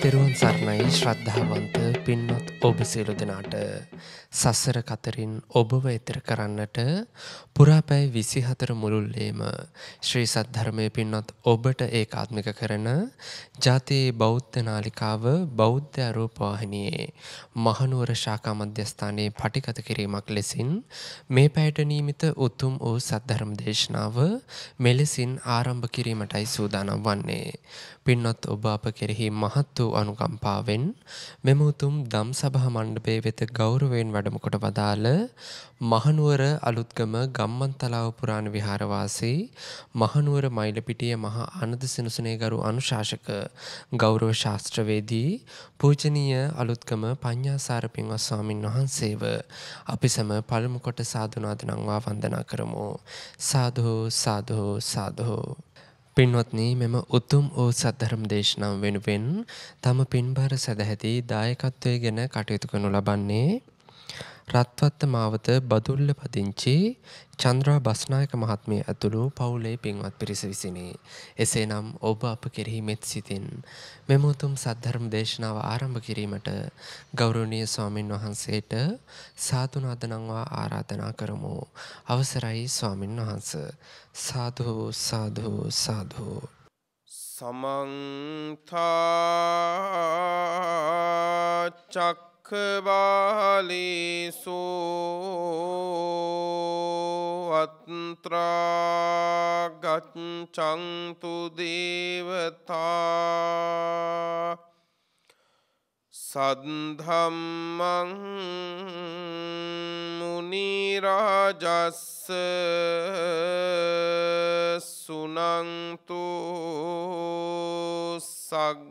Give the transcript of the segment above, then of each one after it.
තෙරුවන් සරණයි ශ්‍රද්ධාවන්ත පින්වත් ඔබ සියලු දෙනාට. සසර කතරින් ඔබව එතර කරන්නට පුරාපැයි විසිහතර මුළුල්ලේම ශ්‍රී සද්ධර්මය පින්වත් ඔබට ඒකාත්මික කරන ජාතියේ බෞද්ධ නාලිකාව බෞද්ධ අරූපවාහිනියේ මහනුවර ශාකා මධ්‍යස්ථානයේ පටිගත කිරීමක් ලෙසින් මේ පැයට නීමිත උතුම් වූ සද්ධර්ම දේශනාව මෙලෙසින් ආරම්භ කිරීමටයි සූදානම් වන්නේ. පින්වත් ඔබ අප කෙරෙහි මහත් වූ අනුකම්පාවෙන් මෙම උතුම් දම් සභා මණ්ඩපය වෙත ගෞරවයෙන් වැඩම කොට වදාළ මහනුවර අලුත්ගම ගම්මන්තලාව පුරාණ විහාරවාසී මහනුවර මයිලපිටිය මහා ආනන්ද සෙනසුනේගරු අනුශාසක ගෞරව ශාස්ත්‍රවේදී පූජනීය අලුත්ගම පඤ්ඤාසාර පින්වත් ස්වාමින් වහන්සේව අපි සම පළමු කොට සාදුනාද නංවා වන්දනා කරමු. සාදු සාදු සාදු පින්වත්නි මෙම උතුම් වූ සද්ධර්ම දේශනාව වෙනුවෙන් තම පින්බර සදැහැති දායකත්වය ගැන කටයුතු කරනු ලබන්නේ රත්වත්ත මාවත බදුල්ල පදිංචි චන්ද්‍රා බස්නායක මහත්මිය ඇතුළු පවුලේ පින්වත් පිරිස විසිනි. එසේනම් ඔබ අප කෙරෙහි මෙත් සිතින් මෙම උතුම් සද්ධර්ම දේශනාව ආරම්භ කිරීමට ගෞරවනීය ස්වාමින් වහන්සේට සාදු නදනම්වා ආරාධනා කරමු. අවසරයි ස්වාමින් වහන්ස. සාදු සාදු සාදු සමන්තා චක් චක්කවාලේසෝ අත්ත්‍රාගච්චන්තු දේවතා සද්ධම්මං මුනිරාජස්ස සුනන්තු සග්ගමොක්කදං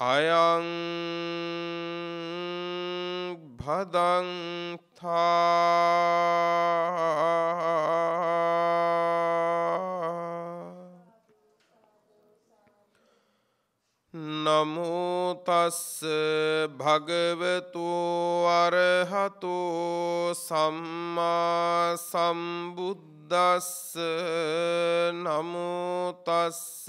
අයං වදන්තා නමුතස්ස භගවතු අරහතු සම්මා සම්බුද්දස්ස। නමුතස්ස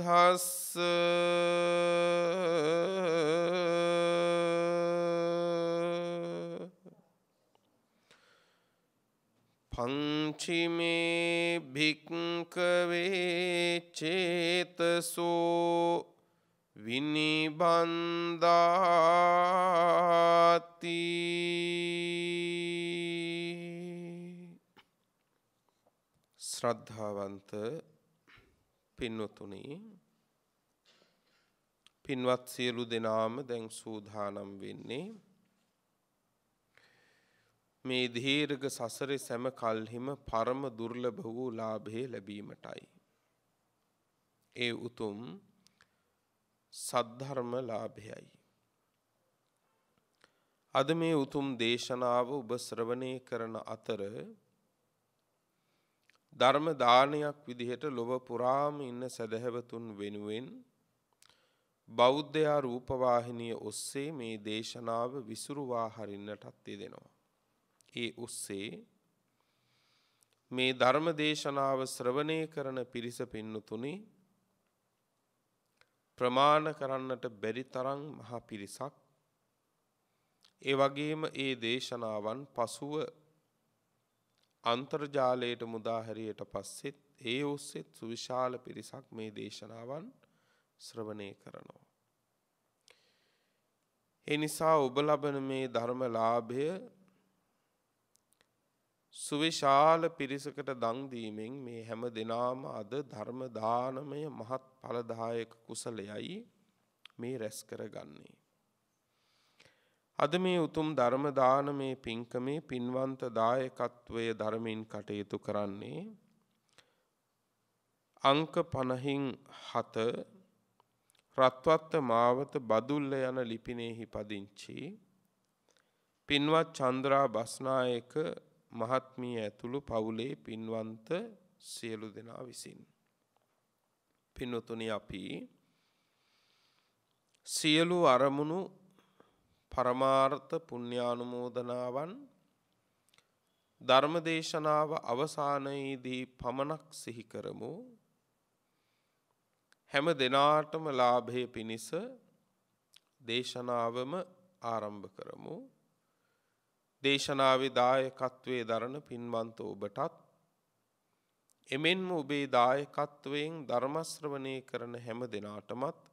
බුද්ධස්ස පංචිමේ භික්කවේ චේතසෝ විනිබන්ධාති ශ්‍රද්ධාවන්ත පින්වතුනි පින්වත් සියලු දෙනාම දැන් සූදානම් වෙන්නේ මේ දීර්ඝ සසරේ සෑම කල්හිම පරම දුර්ලභ වූ ලාභය ලැබීමටයි. ඒ උතුම් සද්ධර්ම ලාභයයි. අද මේ උතුම් දේශනාව ඔබ ශ්‍රවණය කරන අතර ධර්ම දානයක් විදිහට ලොව පුරාම ඉන්න සදහැවතුන් වෙනුවෙන් බෞද්ධයා රූපවාහිනිය ඔස්සේ මේ දේශනාව විසුරුවා හරින්නටත් යෙදෙනවා. ඒ ඔස්සේ මේ ධර්ම දේශනාව ශ්‍රවණය කරන පිරිස පින්නතුනි ප්‍රමාණ කරන්නට බැරි තරම් මහා පිරිසක් ඒ වගේම ඒ දේශනාවන් පසුව අන්තර්ජාලයට මුදාහැරියට පස්සෙත් ඒ ඔස්සෙත් සුවිශාල පිරිසක් මේ දේශනාවන් ශ්‍රවණය කරනවා. ඒ නිසා ඔබ ලබන මේ ධර්ම ලාභය සුවිශාල පිරිසකට දන් දීමෙන් මේ හැම දිනාම අද ධර්ම දානමය මහත් ඵලදායක කුසලයයි මේ රැස් කරගන්නේ. අද මේ උතුම් ධර්ම දානමේ පින්කමේ පින්වන්ත දායකත්වය ධර්මින් කටයුතු කරන්නේ අංක 50න් 7 රත්වත්ත මාවත බදුල්ල යන ලිපිනයෙහි පදිංචි පින්වත් චන්ද්‍රා බස්නායක මහත්මිය ඇතුළු පවුලේ පින්වන්ත සියලු දෙනා විසින්. පින්වතුනි අපි සියලු අරමුණු පරමාර්ථ පුණ්‍යානුමෝදනාවන් ධර්මදේශනාව අවසානයේදී පමණක් සිහි කරමු. හැම දෙනාටම ලාභය පිණිස දේශනාවම ආරම්භ කරමු. දේශනාවේ දායකත්වයේ දරන පින්වන්ත ඔබටත් එමෙන්ම ඔබේ දායකත්වයෙන් ධර්ම ශ්‍රවණය කරන හැම දිනාටමත්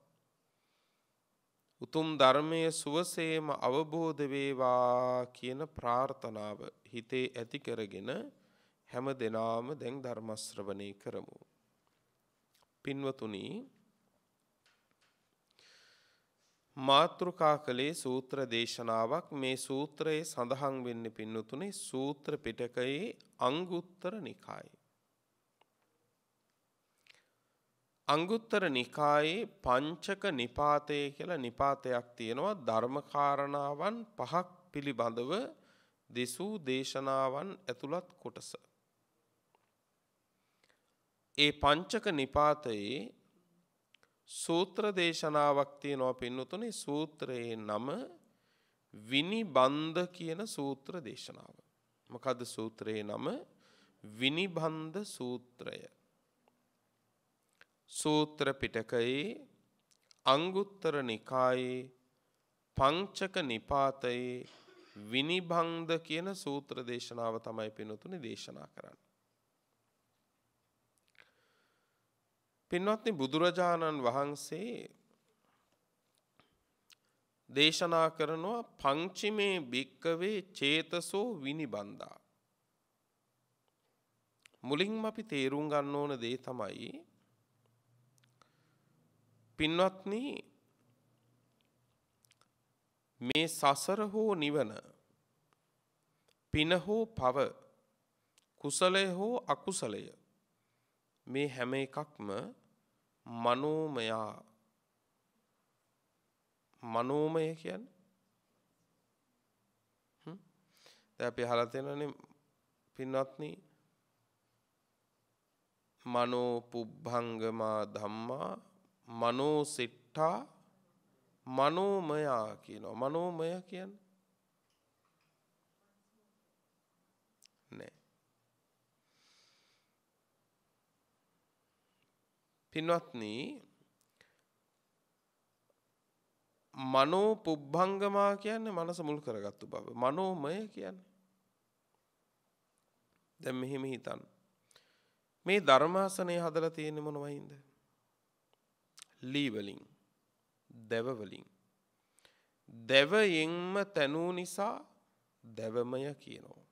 උතුම් ධර්මය සුවසේම අවබෝධ වේවා කියන ප්‍රාර්ථනාව හිතේ ඇති කරගෙන හැම දිනාම දැන් ධර්ම ශ්‍රවණය කරමු. පින්වතුනි මාතෘකා කළේ සූත්‍ර දේශනාවක් මේ සූත්‍රයේ සඳහන් වෙන්නේ පින්නතුනේ සූත්‍ර පිටකයේ අංගුත්තර නිකායේ. අංගුත්තර නිකායේ පංචක නිපාතය කියලා නිපාතයක් තියෙනවා ධර්මකාරණාවන් පහක් පිළිබඳව දෙසූ දේශනාවන් ඇතුළත් කොටස. ඒ පංචක නිපාතයේ සූත්‍ර දේශනාවක් තියෙනවා පින්නතුනේ සූත්‍රයේ නම විනිබන්ධ කියන සූත්‍ර දේශනාව. මොකද සූත්‍රයේ නම විනිබන්ධ සූත්‍රය. සූත්‍ර පිටකයේ අංගුත්තර නිකායේ පංචක නිපාතයේ විනිබන්ධ කියන සූත්‍ර දේශනාව තමයි පින්නතුනේ දේශනා කරන්නේ. පින්වත්නි බුදුරජාණන් වහන්සේ දේශනා කරනවා පංචිමේ භික්කවේ චේතසෝ විනිබන්ධා. මුලින්ම අපි තේරුම් ගන්න ඕන දේ තමයි පින්වත්නි මේ සසර හෝ නිවන පින හෝ පව කුසලය හෝ අකුසලය මේ හැම එකක්ම මනෝමයා. මනෝමය කියන්නේ? දැන් අපි අහලා තියෙනනේ පින්වත්නි මනෝ පුබ්බංගමා ධම්මා මනෝ සිට්ඨා මනෝමයා කියනවා මනෝමය කියන්නේ නෑ පින්වත්නි මනෝ පුබ්බංගමා කියන්නේ මනස මුල් කරගත්තු බව. මනෝමය කියන්නේ. දැන් මෙහෙම හිතන්න. මේ ධර්මාසනය හදලා තියෙන්නේ මොන වයින්ද? ලී වලින්, දැව වලින්. දැවයෙන්ම තනූ නිසා දැවමය කියනවා.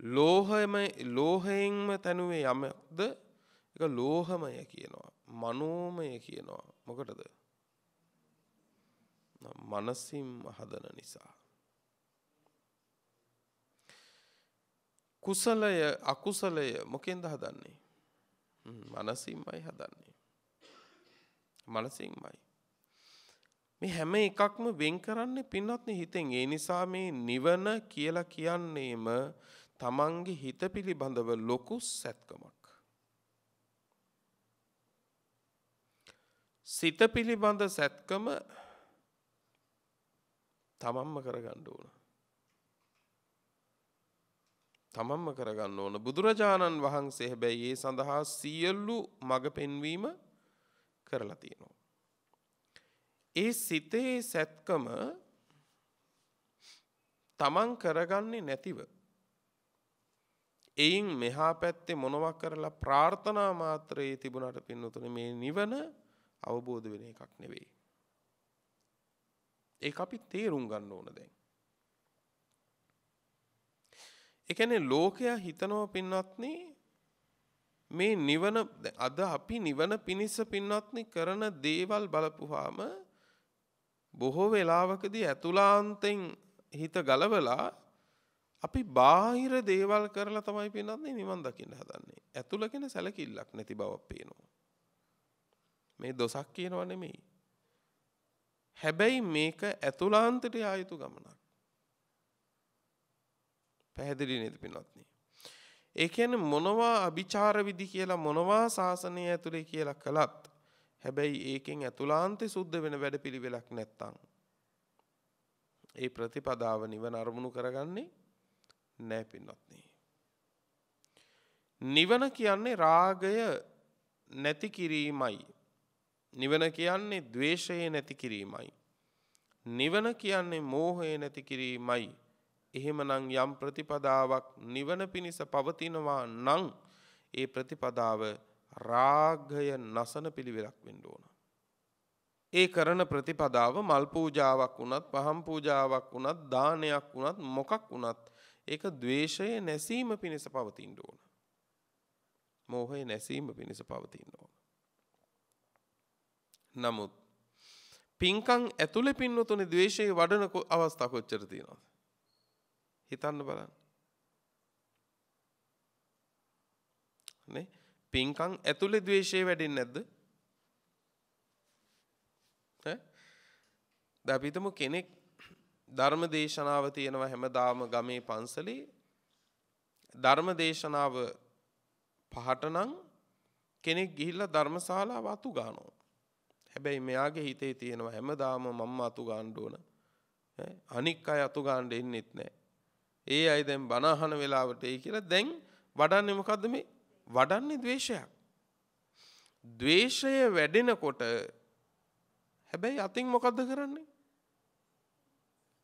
ලෝහයම ලෝහයෙන්ම තනුවේ යමක්ද එක ලෝහමය කියනවා. මනෝමය කියනවා. මොකටද? මනසින් හදන නිසා. කුසලය අකුසලය මොකෙන්ද හදන්නේ? මනසින්මයි හදන්නේ. මනසින්මයි. මේ හැම එකක්ම වෙන් කරන්නේ පින්වත්නි හිතෙන්. ඒ නිසා මේ නිවන කියලා කියන්නේම තමන්ගේ හිත පිළිබඳව ලොකු සැත්කමක්. සිත පිළිබඳ සැත්කම තමන්ම කරගන්න ඕන. තමන්ම කරගන්න ඕන බුදුරජාණන් වහන්සේ හැබැයි ඒ සඳහා සියල්ලු මඟ පෙන්වීම කරලා තියෙනවා. ඒ සිතේ සැත්කම තමන් කරගන්නේ නැතිව. එයින් මෙහා පැත්තේ මොනවක් කරලා ප්‍රාර්ථනා මාත්‍රයේ තිබුණට පින්නතුන මේ නිවන අවබෝධ වෙන එකක් නෙවෙයි. ඒ අපි තේරුම් ගන්න ඕන දැන්. එකන ලෝකයා හිතනව පින්වත්න්නේ මේ නිවන අද අපි නිවන පිණිස පින්වත්නි කරන දේවල් බලපුහාම බොහෝ වෙලාවකදී ඇතුලාන්තෙන් හිත ගලවලා අපි බාහිර දේවල් කරලා තමයි පින්නත්න්නේ නිවන් දකින්න හදන්නේ. ඇතුළගෙන සැලකිල්ලක් නැති බවක් පේනවා. මේ දොසක් කියනවා නෙමෙයි. හැබැයි මේක ඇතුලාන්තට ආයුතු ගමනක්. පැහැදිලි නේද පින්වත්නි? ඒ කියන්නේ මොනවා අභිචාර විදි කියලා මොනවා ශාසනය ඇතුලේ කියලා කළත් හැබැයි ඒකෙන් ඇතුලාන්තේ සුද්ධ වෙන වැඩපිළිවෙලක් නැත්තම් ඒ ප්‍රතිපදාව නිවන අරමුණු කරගන්නේ නෑ පින්වත්නි. නිවන කියන්නේ රාගය නැති කිරීමයි. නිවන කියන්නේ ද්වේෂය නැති කිරීමයි. නිවන කියන්නේ මෝහය නැති කිරීමයි. එහෙමනම් යම් ප්‍රතිපදාවක් නිවන පිණිස පවතිනවා නම් ඒ ප්‍රතිපදාව රාගය නසන පිළිවෙලක් වෙන්න ඕන. ඒ කරන ප්‍රතිපදාව මල් පූජාවක් වුණත් පහම් පූජාවක් වුණත් දානයක් වුණත් මොකක් වුණත් ඒක ද්වේෂය නැසීම පිණිස පවතින්න ඕන. මෝහය නැසීම පිණිස පවතින්න ඕන. නමුත් පින්කම් ඇතුළේ පින්නතුනේ ද්වේෂයේ වඩන අවස්ථා කොච්චර තියෙනවද? හිතන්න බලන්න. නේ? පින්කම් ඇතුළේ ද්වේෂය වැඩෙන්නේ නැද්ද? ඈ? දැන් අපි හිතමු කෙනෙක් ධර්ම දේශනාව තියෙනවා හැමදාම ගමේ පන්සලේ ධර්ම දේශනාව පහට නම් කෙනෙක් ගිහිල්ලා ධර්මශාලාව අතු ගන්නවා. හැබැයි මෙයාගේ හිතේ තියෙනවා හැමදාම මම අතු ගන්න ඕන. අනික් අය අතු ගන්න එන්නෙත් නැහැ. ඒ අය දැන් බණ අහන වෙලාවට ඒ කියලා දැන් වඩන්නේ මොකද්ද මේ? වඩන්නේ ද්වේෂයක්. ද්වේෂය වැඩෙනකොට හැබැයි අතින් මොකද්ද කරන්නේ?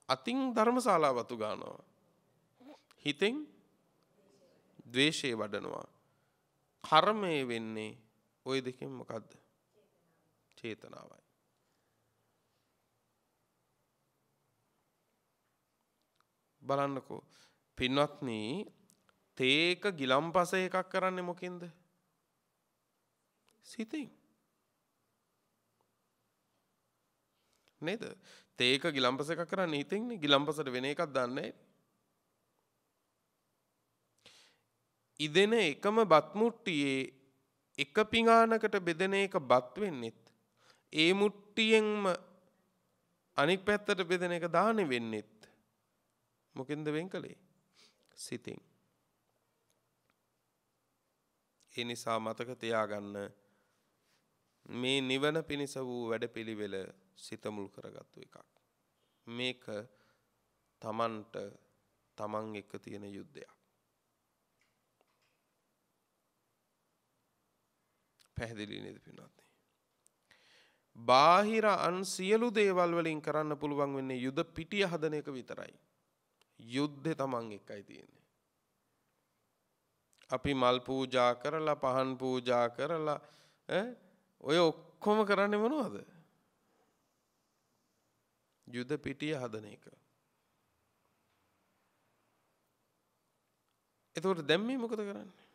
අතින් ධර්මශාලාව අතු ගන්නවා. හිතෙන් ද්වේෂය වඩනවා. කර්මය වෙන්නේ ওই දෙකෙන් මොකද්ද? චේතනාවයි. බලන්නකෝ පින්වත්නි තේක ගිලම්පස එකක් කරන්නේ මොකින්ද? සිතින්. නේද? තේක ගිලම්පස එකක් කරන්නේ හිතින්නේ ගිලම්පසට වෙන එකක් දන්නේ ඉදෙන එකම බත් මුට්ටියේ එක පිඟානකට බෙදෙන එක බත් වෙන්නෙත් ඒ මුට්ටියෙන්ම අනික් පැත්තට බෙදෙන එක දානෙ වෙන්නෙත් මොකෙන්ද වෙන් කළේ? සිතින්. ඒ නිසා මතක තියාගන්න මේ නිවන පිණිස වූ වැඩපිළිවෙල සිත මුල් කරගත්තු එකක්. මේක තමන්ට තමන් එක්ක තියෙන යුද්ධයක්. පැහැදිලි නේද පින්වත්නි? බාහිර අන් සියලු දේවල් වලින් කරන්න පුළුවන් වෙන්නේ යුද පිටිය හදන එක විතරයි. යුද්ධෙ තමන් එක්කයි තියෙන්නේ. අපි මල් පූජා කරලා පහන් පූජා කරලා ඔය ඔක්කොම කරන්නේ මොනවද? යුද පිටිය හදන එක. එතකොට දැන් මේ මොකද කරන්නේ?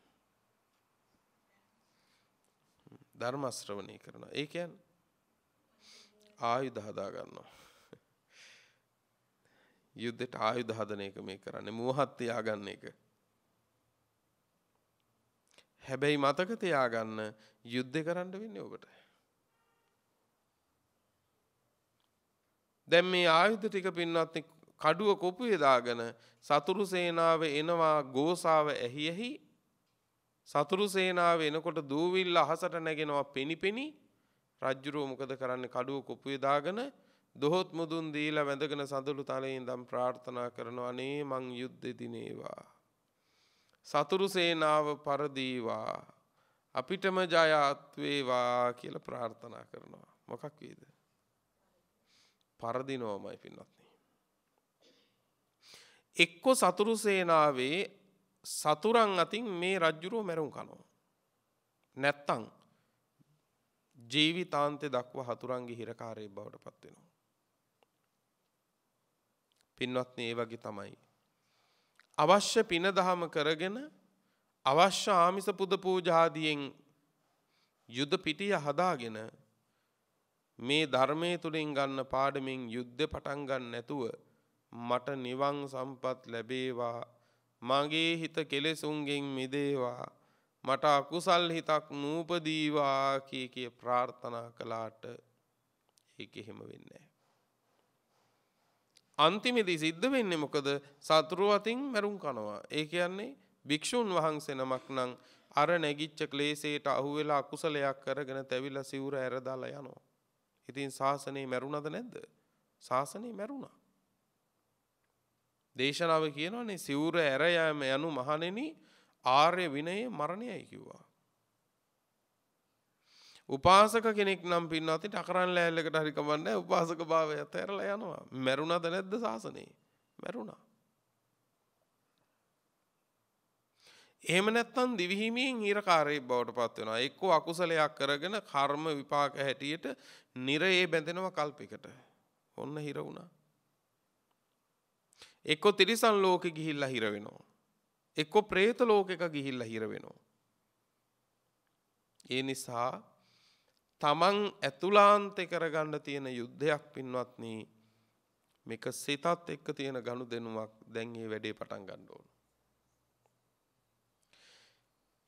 ධර්ම ශ්‍රවණය කරනවා. ඒ කියන්නේ ආයුධ හදා ගන්නවා. යුද්ධෙට ආයුධ හදන එක මේ කරන්නේ මෝහත් තියාගන්න එක. හැබැයි මතක තියාගන්න යුද්ධ කරන්න වෙන්නේ ඔබට. දැන් මේ ආයුධ ටික පින්වත්නි කඩුව කොපුවේ දාගෙන සතුරු සේනාව එනවා ගෝසාව ඇහි ඇහි සතුරු සේනාව එනකොට දූවිල්ල අහසට නැගෙනවා පෙනිපෙනි රජ්ජුරුව මොකද කරන්නේ කඩුව කොපුවේ දාගෙන දොහොත් මුදුන් දීලා වැඳගෙන සඳලු තලයේ ඉඳන් ප්‍රාර්ථනා කරනවා අනේ මං යුද්ධෙ දිනේවා. සතුරු සේනාව පරදීවා. අපිටම ජයාත්වේවා කියල ප්‍රාර්ථනා කරනවා. මොකක් වේද. පරදිනෝමයි පින්නත්න. එක්කො සතුරු සේනාවේ සතුරන් අතින් මේ රජ්ජුරුව මැරුම් කනෝ. නැත්තං ජීවිතාන්තය දක්ව හතුරන්ගේ හිරකාරය බවට පත්වෙනවා. පින්වත්න ඒ වගේ තමයි. අවශ්‍ය පින දහම කරගෙන අවශ්‍ය ආමිස පුද පූජාදියෙන් යුද පිටිය හදාගෙන මේ ධර්මය තුළින් ගන්න පාඩමින් යුද්ධ පටන්ගන්න නැතුව මට නිවන් සම්පත් ලැබේවා මගේ හිත කෙලෙසුන්ගෙන් මිදේවා මට අකුසල් හිතක් නූපදීවා කිය කිය ප්‍රාර්ථනා කළාට ඒක එහෙම වෙන්නේ. අන්තිමෙදි සිද්ධ වෙන්නේ මොකද සතුරු අතින් මැරුම් කනවා. ඒ කියන්නේ භික්‍ෂූන් වහන්සේ නමක් නං අර නැගිච්ච ක්ලේසේට අහුවෙලා අකුසලයක් කරගෙන තැවිල්ල සිවුර ඇරදාලා යනවා. ඉතින් ශාසනයේ මැරුණද නැද්ද. ශාසනයේ මැරුණා. දේශනාව කියනවනේ සිවුර ඇරයෑම යනු මහනෙන ආර්ය විනයේ මරණයයි කිව්වා. උපාසක කෙනෙක් නම් පින්නති අකරන් ලෑල්ලකට හරිකමන්න උපාසක භාවය ඇතරලා යනවා මැරුණද නැද්ද ශාසනයේ මැරුණා. එහෙම නැත්තම් දිවිහිමියෙන් හිරකාරයෙක් බවට පත් වෙනවා. එක්කෝ අකුසලයක් කරගෙන කර්ම විපාක හැටියට නිරයේ බැඳෙනවා කල්පයකට. ඔන්න හිර වුණා. එක්කො තිරිසන් ලෝකෙ ගිහිල්ලා හිර වෙනවා. එක්කො ප්‍රේත ලෝකෙක ගිහිල්ලා හිර වෙනවා. ඒ නිසා තමන් ඇතුලාන්තෙ කරගන්න තියෙන යුද්ධයක් පින්වත්න මේක සිතත් එක්ක තියෙන ගණු දෙනුවක් දැන්ගේ වැඩේ පටන් ගන්න ඕන.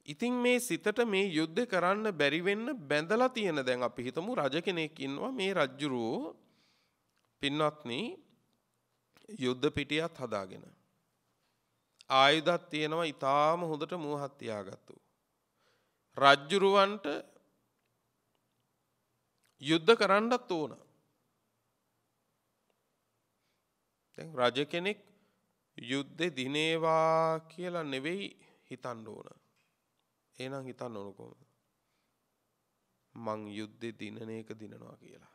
ඉතින් මේ සිතට මේ යුද්ධ කරන්න බැරිවෙන්න බැඳලා තියෙන දැන් අපි හිතමු රජ කෙනෙක් ඉන්නවා මේ රජ්ජුරුවෝ පින්වත්න යුද්ධ පිටියත් හදාගෙන. ආයුධත් තියෙනවා ඉතාම හොඳට මූහත්තියාගත්තු. රජ්ජුරුවන්ට යුද්ධ කරන්නත් ඕන. රජ කෙනෙක් යුද්ධ දිනේවා කියලා නෙවෙයි හිතන්න ඕන. ඒනම් හිතන්න ඕනකොම. මං යුද්ධෙ දිනන එක දිනනවා කියලා.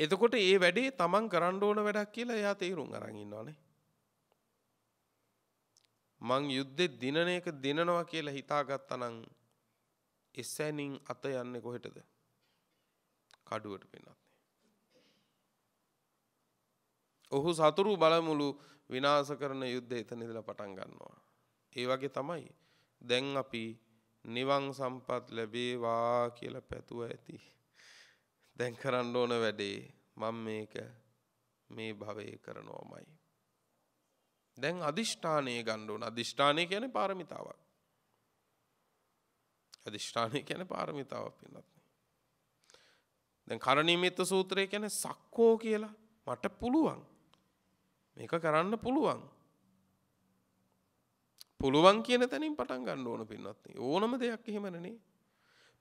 එතකොට ඒ වැඩේ තමන් කරන්න ඕන වැඩක් කියලා එයා තේරුම් අරන් ඉන්නවානේ. මං යුද්ධෙ දිනන එක දිනනවා කියලා හිතාගත්තා නම් එසැනින් අත යන්නේ කොහෙටද? කඩුවට පින්නත්. ඔහු සතුරු බලමුළු විනාශ කරන යුද්ධය එතන ඉඳලා පටන් ගන්නවා. ඒ වගේ තමයි දැන් අපි නිවන් සම්පත් ලැබේවා කියලා පැතුව ඇති. දැන් කරන්න ඕන වැඩේ මම මේක මේ භවයේ කරනෝමයි. දැන් අධිෂ්ඨානය ගන්න ඕන අධිෂ්ඨානය කියන්නේ පාරමිතාවක්. අධිෂ්ඨානය කියන්නේ පාරමිතාවක් පින්නත්. දැන් කරණීයමිත සූත්‍රය කියන්නේ සක්කෝ කියලා මට පුළුවන්. මේක කරන්න පුළුවන්. පුළුවන් කියන තැනින් පටන් ගන්න ඕන පින්නත් ඕනම දෙයක් එහෙමනනේ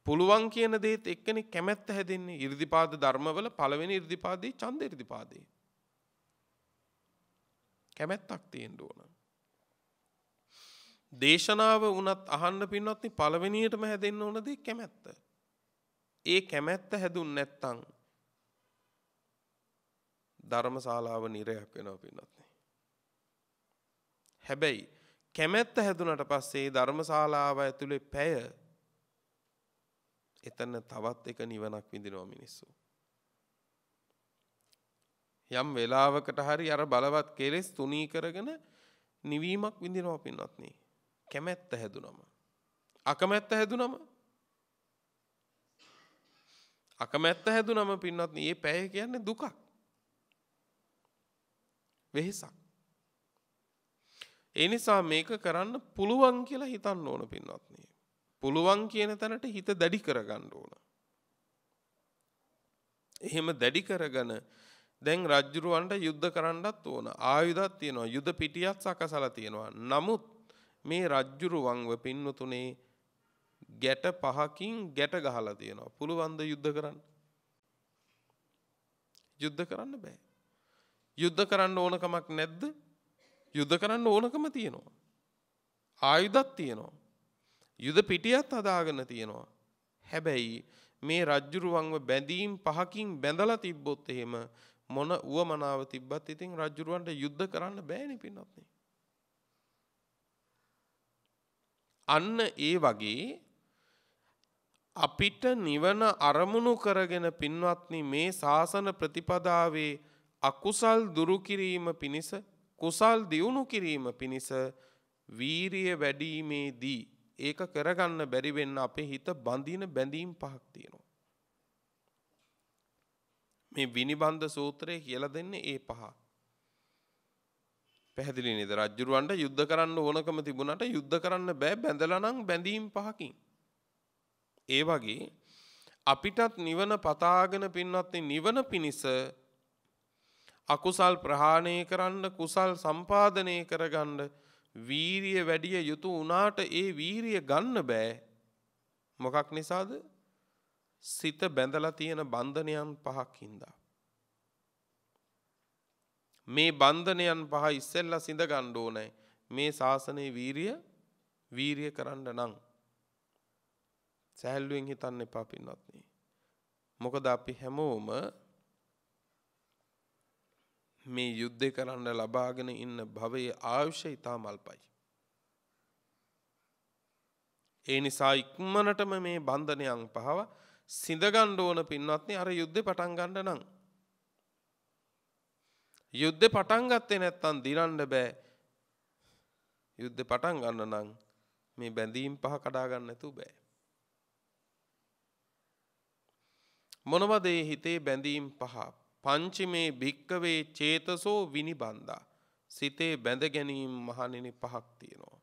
පුළුවන් කියන දේත් එක්කෙනෙ කැමැත්ත හැදෙන්නේ ඉර්දිපාද ධර්මවල පළවෙනි ඉර්දිපාදී චන්ද ඉර්දිපාදී කැමැත්තක් තියෙන්න ඕන දේශනාව වුණත් අහන්න පින්වත්නි පළවෙනියටම හැදෙන්න ඕන දේ කැමැත්ත ඒ කැමැත්ත හැදුන් නැත්තං ධර්මශාලාව නිරයක් වෙනවා පින්නත්නේ හැබැයි කැමැත්ත හැදුනට පස්සේ ධර්මශාලාව ඇතුළේ පැය එතන තවත් එක නිවනක් විඳිනවා මිනිස්සු. යම් වෙලාවකට හරි අර බලවත් කෙලෙස් තුනී කරගෙන නිවීමක් විඳිනවා පින්වත්නි. කැමැත්ත හැදුනම. අකමැත්ත හැදුනම අකමැත්ත හැදුනම පින්වත්නි මේ පැය කියන්නේ දුකක්. වෙහෙසක්. ඒ නිසා මේක කරන්න පුළුවන් කියලා හිතන්න ඕන පින්වත්නි. පුළුවන් කියන තැනට හිත දැඩි කරගන්න ඕන. එහෙම දැඩි කරගන දැන් රජ්ජුරුවන්ට යුද්ධ කරන්නත් ඕන ආයුධත් තියෙනවා යුද පිටියත් සකසල තියෙනවා. නමුත් මේ රජ්ජුරුවන්ව පින්නතුනේ ගැට පහකින් ගැට ගහලා තියෙනවා. පුළුවන්ද යුද්ධ කරන්න. යුද්ධ කරන්න බෑ. යුද්ධ කරන්න ඕනකමක් නැද්ද යුද්ධ කරන්න ඕනකම තියෙනවා. ආයුධත් තියෙනවා. යුද පිටියත් හදාගෙන තියෙනවා. හැබැයි මේ රජ්ජුරුවන්ව බැඳීම් පහකින් බැඳලා තිබ්බොත් එහෙම මොන උවමනාව තිබ්බත් ඉතින් රජ්ජුරුවන්ට යුද්ධ කරන්න බෑනි පින්නත්නේ. අන්න ඒ වගේ අපිට නිවන අරමුණු කරගෙන පින්වත්නි මේ ශාසන ප්‍රතිපදාවේ අකුසල් දුරු කිරීම පිණිස කුසල් දියුණු කිරීම පිණිස වීරිය වැඩීමේදී ඒක කරගන්න බැරි වෙන්න අපේ හිත බඳින බැඳීම් පහක් තියෙනවා. මේ විනිබන්ධ සූත්‍රය කියලා දෙන්නේ ඒ පහ. පැහැදිලි නේද? රජුරවන්ට යුද්ධ කරන්න ඕනකම තිබුණාට යුද්ධ කරන්න බෑ බැඳලා නම් බැඳීම් පහකින්. ඒ වගේ අපිටත් නිවන පතාගෙන පින්වත්නි නිවන පිණිස අකුසල් ප්‍රහාණය කරන්න කුසල් සම්පාදනය කරගන්න වීරිය වැඩිය යුතු වුණාට ඒ වීරිය ගන්න බෑ මොකක් නිසාද සිත බැඳලා තියෙන බන්ධනයන් පහක් හින්දා මේ බන්ධනයන් පහ ඉස්සෙල්ලා සිඳ ගන්න ඕනේ මේ ශාසනයේ වීරිය වීරිය කරන්න නම් සැහැල්ලුවෙන් හිතන්න එපා පින්වත්නි මොකද අපි හැමෝම මේ යුද්ධය කරන්න ලබාගෙන ඉන්න භවයේ ආයුෂ ඉතා මල්පයි. ඒ නිසා ඉක්මනටම මේ බන්ධනයන් පහව සිඳගණ්ඩ ඕන පින්වත්නි අර යුද්ධ පටන් ගණ්ඩ නං. යුද්ධ පටන් ගත්තේ නැත්තන් දිරන්ඩ බෑ යුද්ධ පටන් ගන්න නං මේ බැඳීම් පහ කඩාගන්න ඇතු බෑ. මොනවදේ හිතේ බැඳීම් පහ පංචිමේ භික්කවේ චේතසෝ විනිබන්ධා. සිතේ බැඳ ගැනීම මහණෙනි පහක් තියෙනවා.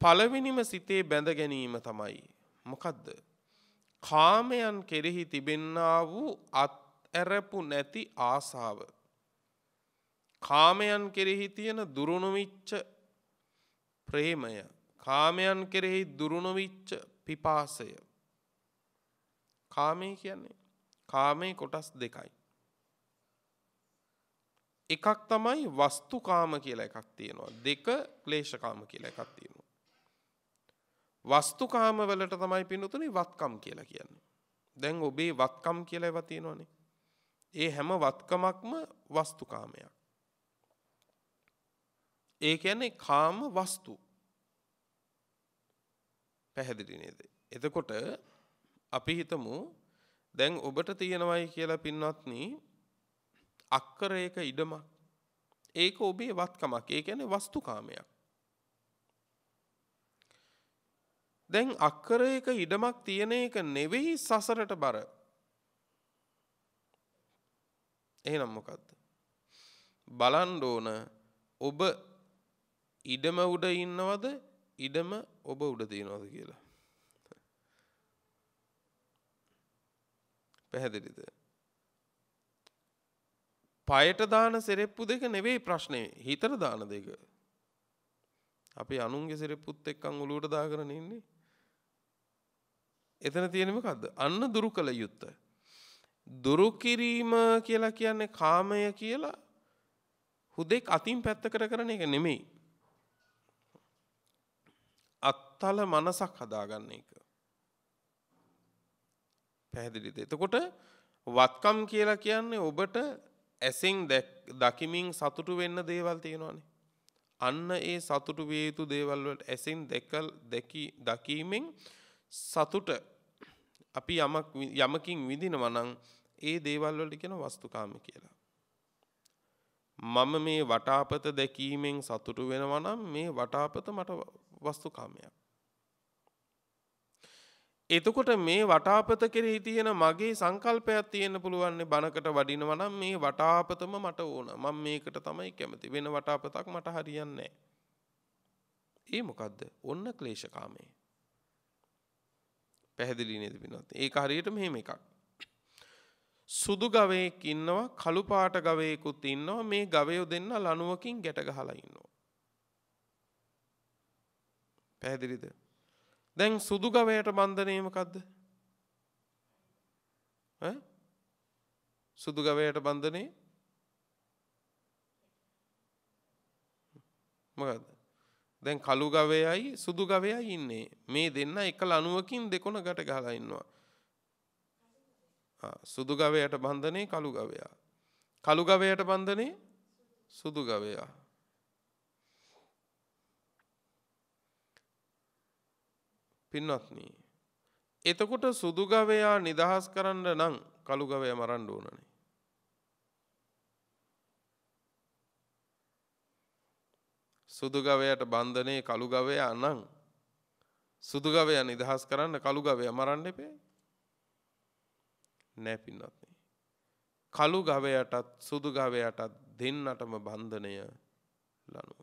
පළවෙනිම සිතේ බැඳ ගැනීම තමයි. මොකද්ද? කාමයන් කෙරෙහි තිබෙන්නා වූ අත් ඇරපු නැති ආසාව. කාමයන් කෙරෙහි තියෙන දුරුණුවිච්ච ප්‍රේමය. කාමයන් කෙරෙහි දුරුණුවිච්ච පිපාසය. කාමය කියන්නේ කාමයේ කොටස් දෙකයි. එකක් තමයි වස්තුකාම කියලා එකක් තියෙනවා. දෙක ක්ලේශකාම කියලා එකක් තියෙනවා. වස්තුකාම වලට තමයි පින්තුනේ වත්කම් කියලා කියන්නේ. දැන් ඔබේ වත්කම් කියලා ඒවා තියෙනවනේ. ඒ හැම වත්කමක්ම වස්තුකාමයක්. ඒ කියන්නේ කාම වස්තු. පැහැදිලි නේද? එතකොට අපි හිතමු දැන් ඔබට තියෙනවයි කියලා පින්වත්නි අක්කරයක ඉඩමක් ඒක ඔබේ වත්කමක් ඒ කියන්නේ වස්තුකාමයක් දැන් අක්කරයක ඉඩමක් තියෙන එක නෙවෙයි සසරට බර එහෙනම් මොකද්ද බලන්න ඕන ඔබ ඉඩම උඩ ඉන්නවද ඉඩම ඔබ උඩ තියනවද කියලා පැහැදිලිද. පයට දාන සෙරෙප්පු දෙක නෙවෙයි ප්‍රශ්නය හිතට දාන දෙක. අපි අනුන්ගේ සෙරෙප්පුත් එක්කං ඔලුවට දාගරන ඉන්නේ. එතන තියෙනමකක්ද අන්න දුරු කළ යුත්ත. දුරුකිරීම කියලා කියන්නේ කාමය කියලා හුදෙක් අතින් පැත්තකට කරන එක නෙමෙයි. අත්තල මනසක් හදාගන්න එක. පැහැදිලිද. එතකොට වත්කම් කියලා කියන්නේ ඔබට ඇසින් දකිමින් සතුටු වෙන්න දේවල් තියෙනවානේ. අන්න ඒ සතුටු විය යුතු දේවල් වලට ඇසින් දැකල් දැකි දකීමෙන් සතුට අපි යමක් යමකින් විඳිනවා නම් ඒ දේවල් වලට කියන වස්තුකාම කියලා. මම මේ වටාපත දැකීමෙන් සතුටු වෙනවා නම් මේ වටාපත මට වස්තුකාමයක්. එතකොට මේ වටාපත කෙරෙහි තියෙන මගේ සංකල්පයක් තියෙන්න පුළුවන් බණකට වඩිනවා නම් මේ වටාපතම මට ඕන. මම මේකට තමයි කැමති. වෙන වටාපතක් මට හරියන්නේ ඒ මොකද්ද? ඔන්න ක්ලේශකාමේ. පැහැදිලි නේද පින්වත්? ඒක හරියට මෙහෙම එකක්. සුදු ගවයෙක් ඉන්නවා, කළු පාට ගවයෙකුත් ඉන්නවා. මේ ගවයෝ දෙන්න ලණුවකින් ගැට ගහලා ඉන්නවා. පැහැදිලිද? දැන් සුදු ගවයට බන්ධනය මොකක්ද? සුදු ගවයට බන්ධනේ මොකක්ද? දැන් කළු ගවයයි සුදු ගවයයි ඉන්නේ. මේ දෙන්න එක ලණුවකින් දෙකොන ගැට ගහලා ඉන්නවා. සුදු ගවයට බන්ධනේ කළු ගවයා. කළු ගවයට බන්ධනේ සුදු ගවයා. පින්වත්නි. එතකොට සුදු ගවයා නිදහස් කරන්න නම් කළු ගවය මරන්න ඕනනේ. සුදු ගවයට බන්ධනය කළු ගවයා නම් සුදු ගවය නිදහස් කරන්න කළු ගවය මරන්න එපේ නෑ පින්නත්නේ. කළු ගවයටත් සුදු ගවයටත් දෙන්නටම බන්ධනය ලනුව.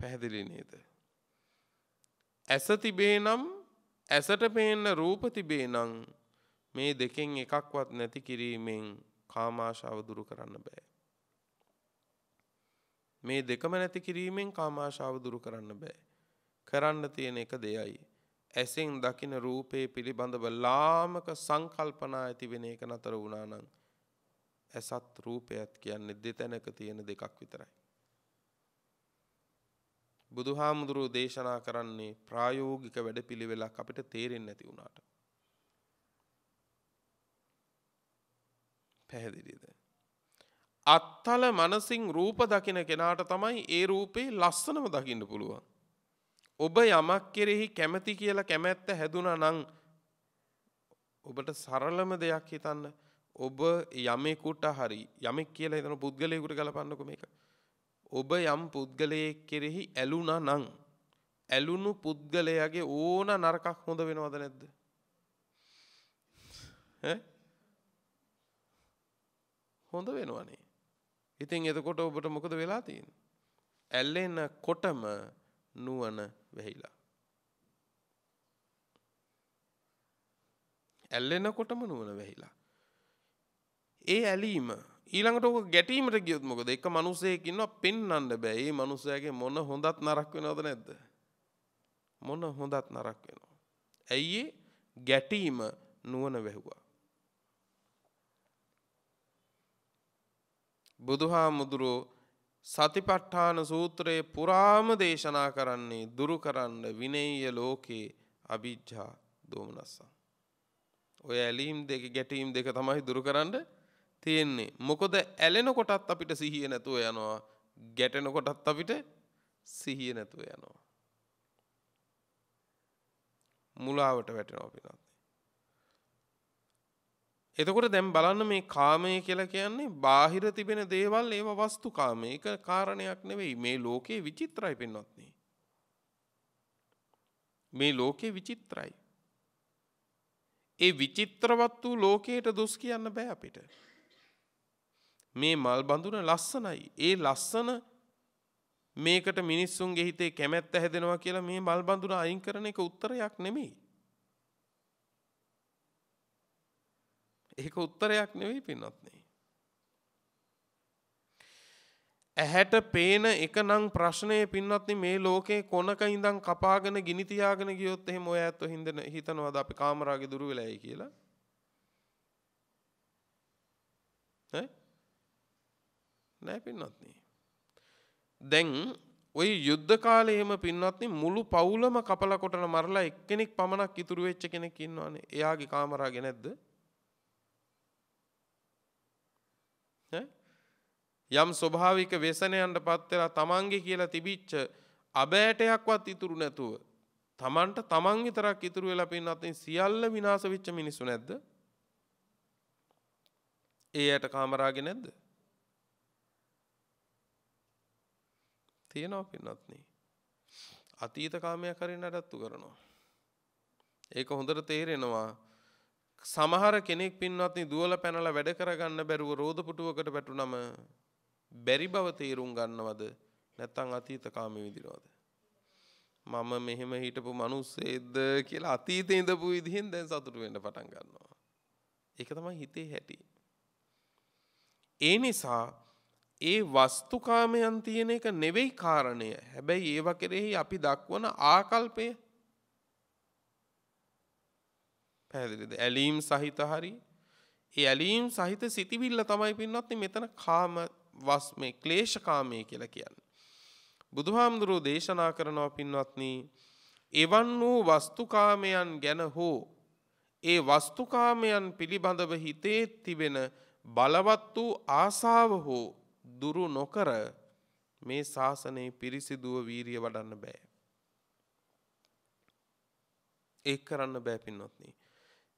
පැහැදිලි නේද. ඇස තිබේ නම් ඇසට පේන්න රූප තිබේ නං මේ දෙකෙන් එකක්වත් නැති කිරීමෙන් කාමාශාව දුරු කරන්න බෑ. මේ දෙකම නැති කිරීමෙන් කාමාශාව දුරු කරන්න බෑ. කරන්න තියෙන එක දෙයයි. ඇසෙන් දකින රූපයේ පිළිබඳව ලාමක සංකල්පනා ඇති වෙන එක නතර වුණා නම් ඇසත් රූපයත් කියන්නේ දෙතැනක තියෙන දෙකක් විතරයි. බුදුහාමුදුරුවෝ දේශනා කරන්නේ ප්‍රායෝගික වැඩපිළිවෙලක් අපිට තේරෙන්නේ නැති වුණාට. පැහැදිලිද? අත්තල මනසින් රූප දකින කෙනාට තමයි ඒ රූපේ ලස්සනම දකින්න පුළුවන්. ඔබ යමක් කෙරෙහි කැමති කියලා කැමැත්ත හැදුනා නම් ඔබට සරලම දෙයක් හිතන්න ඔබ යමෙකුට හරි යමෙක් කියලා හිතන පුද්ගලයෙකුට ගලපන්නකො මේක. ඔබ යම් පුද්ගලයෙක් කෙරෙහි ඇලුනා නම් ඇලුණු පුද්ගලයාගේ ඕන නරකක් හොඳ වෙනවද නැද්ද? හොඳ වෙනවනේ. ඉතින් එතකොට ඔබට මොකද වෙලා තියෙන්නේ? ඇල්ලෙන කොටම නුවණ වෙහිලා. ඇල්ලෙන කොටම නුවණ වෙහිලා. ඒ ඇලීම ඊළඟට ඔක ගැටීමට ගියොත් මොකද? එක මිනිසෙක් ඉන්නවා පෙන්වන්න බෑ. ඒ මිනිසයාගේ මොන හොඳත් නරක වෙනවද නැද්ද? මොන හොඳත් නරක වෙනවා. ඇයි ගැටීම නුවණ වැහුවා. බුදුහාමුදුරුවෝ සතිපට්ඨාන සූත්‍රයේ පුරාම දේශනා කරන්නේ දුරු කරන්න විනේය ලෝකේ අභිජ්ජා දෝමනස්සා. ඔය ඇලීම් දෙක ගැටීම් දෙක තමයි දුරු කරන්න තියෙන්නේ. මොකද ඇලෙන කොටත් අපිට සිහිය නැතුව යනවා. ගැටෙන කොටත් අපිට සිහිය නැතුව යනවා. මුලාවට වැටෙනවා පිනත්. එතකොට දැන් බලන්න මේ කාමය කියලා කියන්නේ බාහිර තිබෙන දේවල් ඒව වස්තු කාමය. ඒක කාරණයක් නෙවෙයි. මේ ලෝකේ විචිත්‍රයි පින්වත්නි. මේ ලෝකේ විචිත්‍රයි. ඒ විචිත්‍රවත් වූ ලෝකයට දොස් කියන්න බෑ අපිට. මේ මල් බඳුන ලස්සනයි. ඒ ලස්සන මේකට මිනිස්සුන්ගේ හිතේ කැමැත්ත හැදෙනවා කියලා මේ මල් බඳුන අයින් කරන එක උත්තරයක් නෙමෙයි. ඒක උත්තරයක් නෙවෙයි පින්වත්නි. ඇහැට පේන එක නම් ප්‍රශ්නය පින්වත්නි මේ ලෝකේ කොනක ඉඳන් කපාගෙන ගිනි තියාගෙන ගියොත් එහෙම ඔය ඇත්තෝ හින්දන හිතනවාද අපි කාමරාගේ දුර වෙලායි කියලා? ඈ? නෑ පින්වත්නි. දැන් ওই යුද්ධ කාලයේම පින්වත්නි මුළු පවුලම කපලා කොටන මරලා එක්කෙනෙක් පමණක් ඉතුරු වෙච්ච කෙනෙක් ඉන්නවනේ. එයාගේ කාමරාගේ නැද්ද? යම් ස්වභාවික වෙසනයන්ට පත්වෙලා තමන්ගේ කියලා තිබිච්ච අබෑටයක්වත් ඉතුරු නැතුව තමන්ට තමන් විතරක් ඉතුරු වෙලා පින්නත් සියල්ල විනාශ වෙච්ච මිනිස්සු නැද්ද? ඒ ඇයට කාමරාගේ නැද්ද? තියෙනවා පින්නත්නි. අතීත කාමයක් හරියට නඩත්තු කරනවා. ඒක හොඳට තේරෙනවා සමහර කෙනෙක් පින්වත්නි දුවල පැනලා වැඩ කරගන්න බැරුව රෝද පුටුවකට වැටුනම බැරි බව තේරුම් ගන්නවද? නැත්තම් අතීත කාමයේ විඳිනවද? මම මෙහෙම හිටපු මිනිස්සෙක්ද කියලා අතීතේ ඉඳපු විදිහෙන් දැන් සතුටු වෙන්න පටන් ගන්නවා. ඒක තමයි හිතේ හැටි. ඒ නිසා ඒ වස්තුකාමයන් තියෙන එක නෙවෙයි කාරණය. හැබැයි ඒව කෙරෙහි අපි දක්වන ආකල්පය. පැහැදිලිද? ඇලීම් සහිත හරි. ඒ ඇලීම් සහිත සිතිවිල්ල තමයි පින්වත්නි මෙතන කාම වස් මේ ක්ලේශකාමය කියලා කියන්නේ. බුදුහාමුදුරුවෝ දේශනා කරනවා පින්වත්නි එවන් වූ වස්තුකාමයන් ගැන හෝ ඒ වස්තුකාමයන් පිළිබඳව හිතේ තිබෙන බලවත් වූ ආසාව හෝ දුරු නොකර මේ ශාසනයේ පිරිසිදුව වීරිය වඩන්න බෑ. ඒ කරන්න බෑ පින්වත්නි.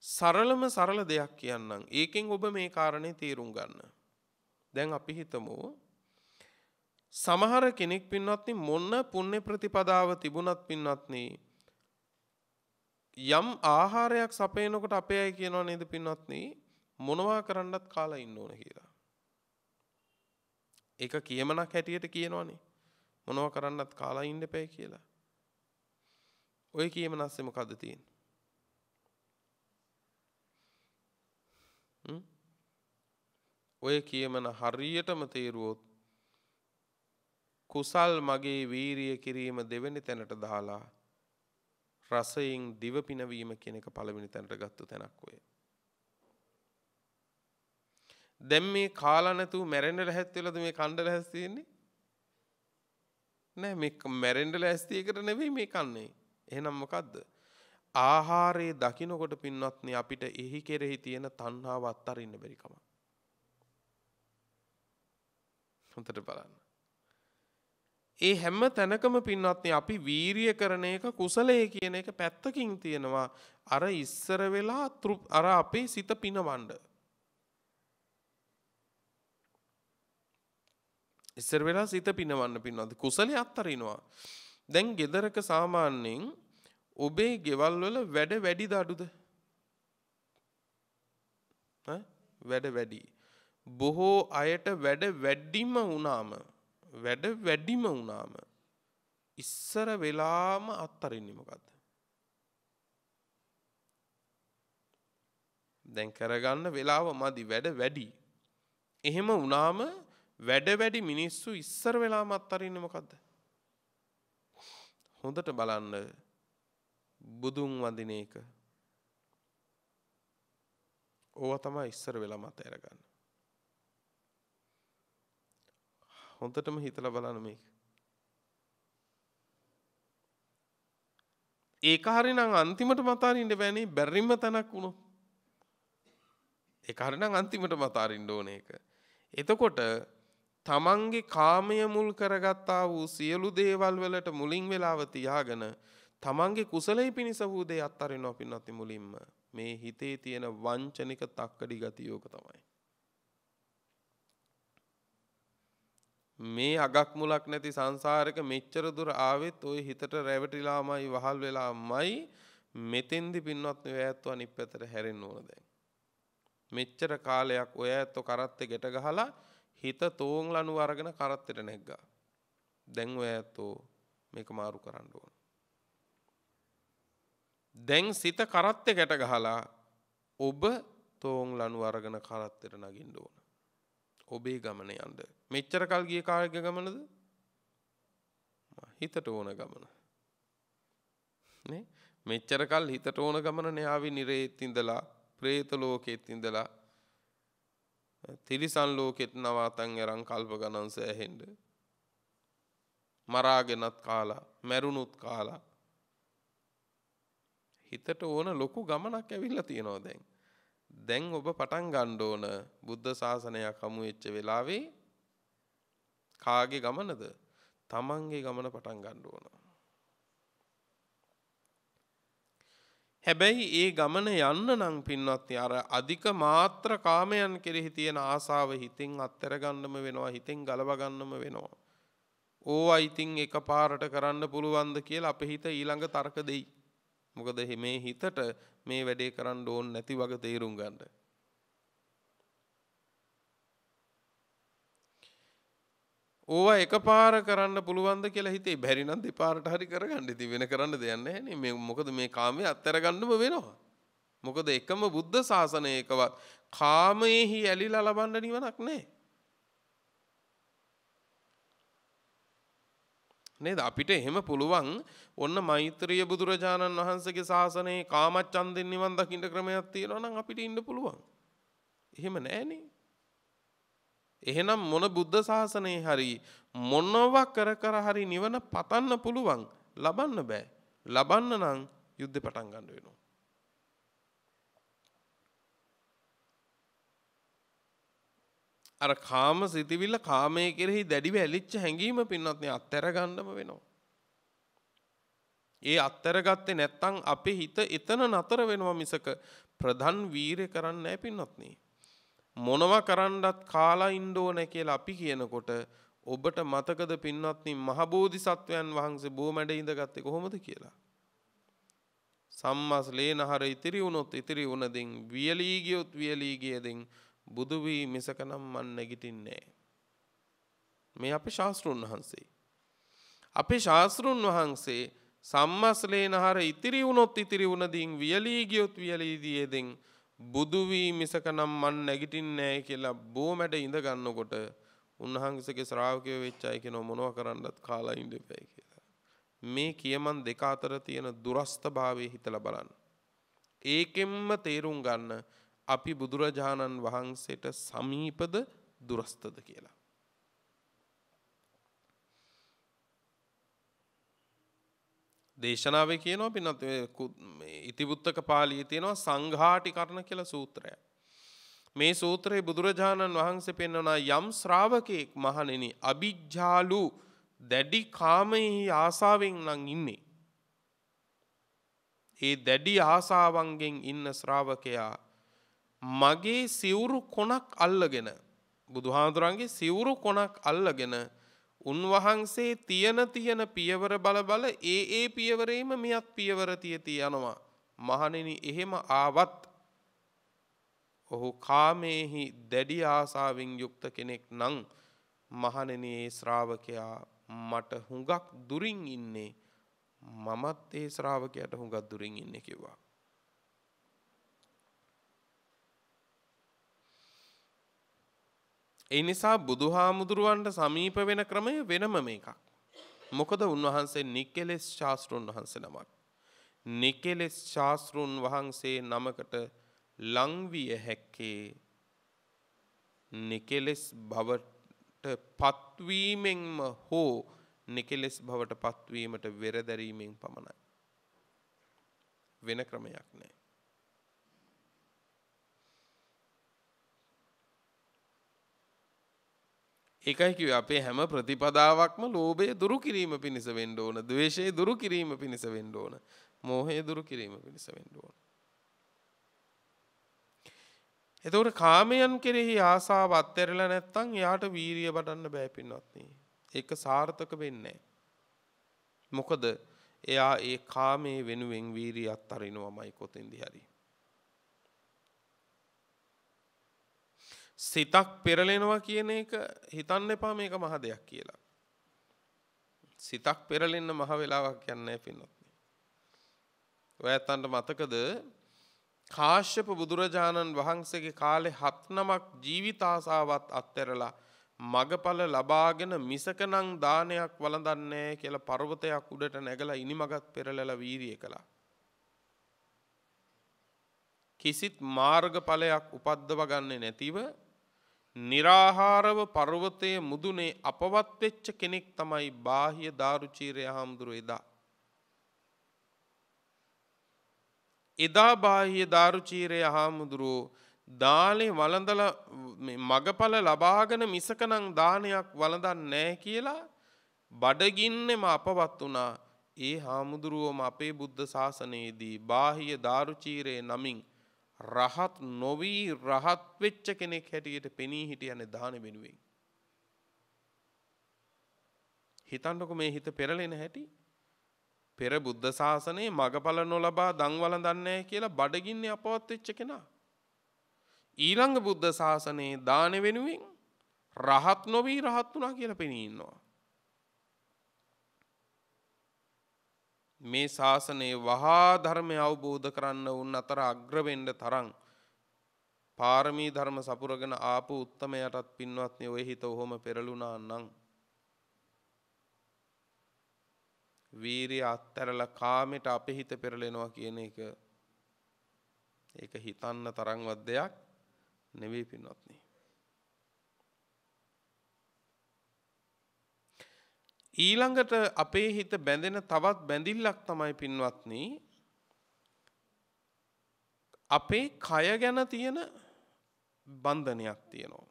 සරලම සරල දෙයක් කියන්නම්. ඒකෙන් ඔබ මේ කාරණේ තේරුම් ගන්න. දැන් අපි හිතමු සමහර කෙනෙක් පින්වත්නි මොන්න පුණ්‍ය ප්‍රතිපදාව තිබුණත් පින්වත්නි යම් ආහාරයක් සපයනකොට අපේ අය කියනවා නේද පින්වත්නි මොනවා කරන්නත් කාලා ඉන්න ඕන කියලා. ඒක කියමනක් හැටියට කියනවනේ. මොනවා කරන්නත් කාලා ඉන්න එපයි කියලා. ඔය කියමනස්සේ මොකද්ද තියෙන්නේ? ඔය කියමන හරියටම තේරුවොත් කුසල් මගේ වීරිය කිරීම දෙවැනි තැනට දාලා රසයෙන් දිව පිනවීම කියන එක පළවෙනි තැනට ගත්තු තැනක් ඔය. දැන් මේ කාලා නැතුව මැරෙන්න ලැහැත් වෙලාද මේ කණ්ඩ ලැහැස් තියෙන්නේ? නෑ මේ මැරෙන්න ලැහැස්ති එකට නෙවෙයි මේ කන්නේ. එහෙනම් මොකද්ද? ආහාරයේ දකින්නකොට පින්වත්නි අපිට එහි කෙරෙහි තියෙන තණ්හාව අත්තරින්න බැරි කම. හොඳට බලන්න. ඒ හැම තැනකම පින්වත්නි අපි වීරිය කරන එක කුසලයේ කියන එක පැත්තකින් තියෙනවා අර ඉස්සර වෙලා අර අපේ සිත පිනවන්න. ඉස්සර වෙලා සිත පිනවන්න පින්වත්නි කුසලයේ අත්තරිනවා. දැන් ගෙදරක සාමාන්‍යයෙන් ඔබේ ගෙවල් වල වැඩ වැඩිද අඩුද? වැඩ වැඩි. බොහෝ අයට වැඩ වැඩිම වුණාම වැඩ වැඩිම වුණාම ඉස්සර වෙලාම අත්තරින්නේ මොකද්ද? දැන් කරගන්න වෙලාව මදි වැඩ වැඩි. එහෙම වුණාම වැඩ වැඩි මිනිස්සු ඉස්සර වෙලාම අත්තරින්නේ මොකද්ද? හොඳට බලන්න බුදුන් වඳින එක. ඕවා තමයි ඉස්සර වෙලා මත හොඳටම හිතලා බලන්න මේක. ඒක හරිනම් අන්තිමට මතාරින්න බෑනේ බැරිම තැනක් වුණොත්. ඒක හරිනම් අන්තිමට මතාරින්න ඕන එක. එතකොට තමන්ගේ කාමය මුල් කරගත්තා වූ සියලු දේවල් වලට මුලින් වෙලාව තියාගෙන තමන්ගේ කුසලයේ පිණිස වූ දේ අත්හරිනවා පින්වත්නි මුලින්ම මේ හිතේ තියෙන වංචනික තක්කඩි ගතියෝක තමයි. මේ අගක් මුලක් නැති සංසාරක මෙච්චර දුර ආවෙත් ওই හිතට රැවටිලාමයි වහල් වෙලාමයි මෙතෙන්දි පින්වත්නි ඔය ඇත්තෝ අනිත් පැත්තට හැරෙන්න ඕන දැන්. මෙච්චර කාලයක් ඔය ඇත්තෝ කරත්තේ ගැට ගහලා හිත තෝන් ලනු අරගෙන කරත්තෙට නැග්ගා. දැන් ඔය ඇත්තෝ මේක මාරු කරන්න ඕන. දැන් සිත කරත්තේ ගැට ගහලා ඔබ තෝන් ලනු අරගෙන කරත්තෙට නගින්න ඕන. ඔබේ ගමන යන්න. මෙච්චර කල් ගිය කාර්ය ගමනද? හිතට ඕන ගමන. නේ? මෙච්චර කල් හිතට ඕන ගමන නේ ආවි නිරේත් ඉඳලා, പ്രേත ලෝකෙත් ඉඳලා, තිරිසන් ලෝකෙත් නවාතන් අරන් කල්ප ගණන් සෑහෙන්න. මරාගෙනත් කාලා, මැරුණුත් කාලා. හිතට ඕන ලොකු ගමනක් ඇවිල්ලා තියෙනවා දැන්. දැන් ඔබ පටන් ගන්න ඕන බුද්ධ ශාසනයක් හමු වෙච්ච වෙලාවේ කාගේ ගමනද? තමන්ගේ ගමන පටන් ගන්න ඕන. හැබැයි ඒ ගමන යන්න නම් පින්වත්නි අර අධික මාත්‍ර කාමයන් කෙරෙහි තියෙන ආසාව හිතෙන් අත්තර ගන්නම වෙනවා හිතෙන් ගලව ගන්නම වෙනවා. ඕවා ඉතින් එකපාරට කරන්න පුළුවන්ද කියලා අපේ හිත ඊළඟ තර්ක දෙයි. මොකද මේ හිතට මේ වැඩේ කරන්න ඕන නැති වගේ තේරුම් ගන්න. ඕවා එකපාර කරන්න පුළුවන්ද කියලා හිතේ බැරි නම් දෙපාරට හරි කරගන්න. ඉතින් වෙන කරන්න දෙයක් නැහැ මේ මොකද මේ කාමයේ අත්තර ගන්නම වෙනවා. මොකද එකම බුද්ධ ශාසනයකවත් කාමයේහි ඇලිලා ලබන්න නිවනක් නැහැ. නේද අපිට එහෙම පුළුවන් ඔන්න මෛත්‍රිය බුදුරජාණන් වහන්සේගේ ශාසනයේ කාමච්ඡන්දෙන් නිවන් දකින්න ක්‍රමයක් තියෙනවා නම් අපිට ඉන්න පුළුවන්. එහෙම නැහනේ. එහෙනම් මොන බුද්ධ ශාසනයේ හරි මොනවා කර කර හරි නිවන පතන්න පුළුවන් ලබන්න බෑ. ලබන්න නම් යුද්ධ පටන් ගන්න වෙනවා. අර කාම සිතිවිල්ල කාමය කෙරෙහි දැඩිව ඇලිච්ච හැඟීම පින්වත්නි අත්හැර ගන්නම වෙනවා. ඒ අත්තර ගත්තේ නැත්තං අපේ හිත එතන නතර වෙනවා මිසක ප්‍රධන් වීරය කරන්න නෑ පින්වත්නි. මොනවා කරන්නත් කාලා ඉන්න ඕන කියලා අපි කියනකොට ඔබට මතකද පින්වත්නි මහබෝධිසත්වයන් වහන්සේ බෝමැඩ ඉඳගත්තේ කොහොමද කියලා. සම්මස් ලේනහර ඉතිරි වුණොත් ඉතිරි වුණදින් වියලී ගියොත් වියලී ගියදින් බුදු වී මිසකනම් මන් නැගිටින්නේ මේ අපේ ශාස්ත්‍රුන් වහන්සේ. අපේ ශාස්ත්‍රුන් වහන්සේ සම්මස්ලේනහර ඉතිරි වුණොත් ඉතිරි වුණදින් වියලී ගියොත් වියලී දියේදින් බුදු වී මිසකනම් මන් නැගිටින්නේ නැහැ කියලා බොමැඩ ඉඳ ගන්නකොට උන්වහන්සේගේ ශ්‍රාවකයෝ වෙච්ච අය කියන මොනවා කරන්නත් කාලා ඉන්න බෑ කියලා. මේ කියමන් දෙක අතර තියෙන දුරස්ථභාවය හිතලා බලන්න. ඒකෙන්ම තේරුම් ගන්න අපි බුදුරජාණන් වහන්සේට සමීපද දුරස්තද කියලා. දේශනාවේ කියනවා පින්නත් ඉතිබුත්තක පාලිය තියෙනවා සංඝාටි කරන කියලා සූත්‍රය. මේ සූත්‍රයේ බුදුරජාණන් වහන්සේ පෙන්වනා යම් ශ්‍රාවකයෙක් මහණෙනි අ비ජ්ජාලු දැඩි කාමෙහි ආසාවෙන් නම් ඉන්නේ. ඒ දැඩි ආසාවන්ගෙන් ඉන්න ශ්‍රාවකයා මගේ සිවුරු කොනක් අල්ලගෙන බුදුහාඳුරන්ගේ සිවුරු කොනක් අල්ලගෙන උන්වහන්සේ තියෙන තියෙන පියවර බල බල ඒ ඒ පියවරේම මෙයත් පියවර තිය තියනවා. මහණෙනි එහෙම ආවත් ඔහු කාමේහි දැඩි ආසාවෙන් යුක්ත කෙනෙක් නම් මහණෙනි ඒ ශ්‍රාවකයා මට හුඟක් දුරින් ඉන්නේ මමත් ඒ ශ්‍රාවකයට හුඟක් දුරින් ඉන්නේ කිව්වා. ඒ නිසා බුදුහාමුදුරුවන්ට සමීප වෙන ක්‍රමය වෙනම මේකක්. මොකද උන්වහන්සේ නික්කෙලෙස් ශාස්තෘන් වහන්සේ නමක්. නිකෙලෙස් ශාස්තෘන් වහන්සේ නමකට ලංවිය හැක්කේ නිකෙලෙස් බවට පත්වීමෙන්ම හෝ නිකෙලෙස් බවට පත්වීමට වෙරදැරීමෙන් පමණයි. වෙන ක්‍රමයක් නෑ. ඒකයි කිව්වේ අපේ හැම ප්‍රතිපදාවක්ම ලෝභය දුරු කිරීම පිණිස වෙන්න ඕන, ද්වේෂය දුරු කිරීම පිණිස වෙන්න ඕන, මෝහය දුරු කිරීම පිණිස වෙන්න ඕන. එතකොට කාමයන් කෙරෙහි ආසාව අත්හැරලා නැත්නම් එයාට වීරිය වඩන්න බෑ පින්වත්නි. ඒක සාර්ථක වෙන්නේ මොකද එයා ඒ කාමයේ වෙනුවෙන් වීරිය අත්හරිනවමයි කොතෙන්දි හරි. සිතක් පෙරලෙනවා කියන එක හිතන්න එපා මේක මහ දෙයක් කියලා. සිතක් පෙරලෙන්න මහ වෙලාවක් යන්නේ පින්නොත්නි. ඔය ඇත්තන්ට මතකද කාශ්‍යප බුදුරජාණන් වහන්සේගේ කාලේ හත් නමක් ජීවිතාසාවත් අත්හැරලා මගඵල ලබාගෙන මිසකනං දානයක් වළඳන්නේ කියලා පර්වතයක් උඩට නැගලා ඉනිමගත් පෙරලලා වීරිය කළා. කිසිත් මාර්ගඵලයක් උපද්දව ගන්නේ නැතිව निराහාරව පර්වතයේ මුදුනේ අපවත් වෙච්ච කෙනෙක් තමයි බාහිය දාරුචීරය හාමුදුරුව එදා. එදා බාහිය දාරුචීරය හාමුදුරුවෝ දානේ වළඳල මගඵල ලබාගෙන මිසකනං දානයක් වළඳන් නෑ කියලා බඩගින්නෙම අපවත් වුණා ඒ හාමුදුරුවෝම අපේ බුද්ධ ශාසනයේදී බාහිය දාරුචීරය නමින් රහත් නොවී රහත් වෙච්ච කෙනෙක් හැටියට පෙනී හිටියන්නේ දාන වෙනුවෙන්. හිතන්නකො මේ හිත පෙරලෙන හැටි පෙර බුද්ධ ශාසනයේ මගඵල නොලබා දන්වල දන්නේ කියලා බඩගින්නේ අපවත් වෙච්ච කෙනා. ඊළඟ බුද්ධ ශාසනයේ දාන වෙනුවෙන් රහත් නොවී රහත් වුණා කියලා පෙනී ඉන්නවා. මේ ශාසනයේ වහා ධර්මය අවබෝධ කරන්න උන් අතර අග්‍රවෙන්ඩ තරං පාරමී ධර්ම සපුරගෙන ආපු උත්තමයටත් පින්වත්නය ඔය හිත ඔහොම පෙරලුනා නං. වීරිය අත්තරල කාමෙට අප හිත පෙරලෙනවා කියන එක ඒක හිතන්න තරංවත් දෙයක් නෙවී පින්වත්න්නේ. ඊළඟට අපේ හිත බැඳෙන තවත් බැඳිල්ලක් තමයි පින්වත්න අපේ කය ගැන තියෙන බන්ධනයක් තියෙනවා.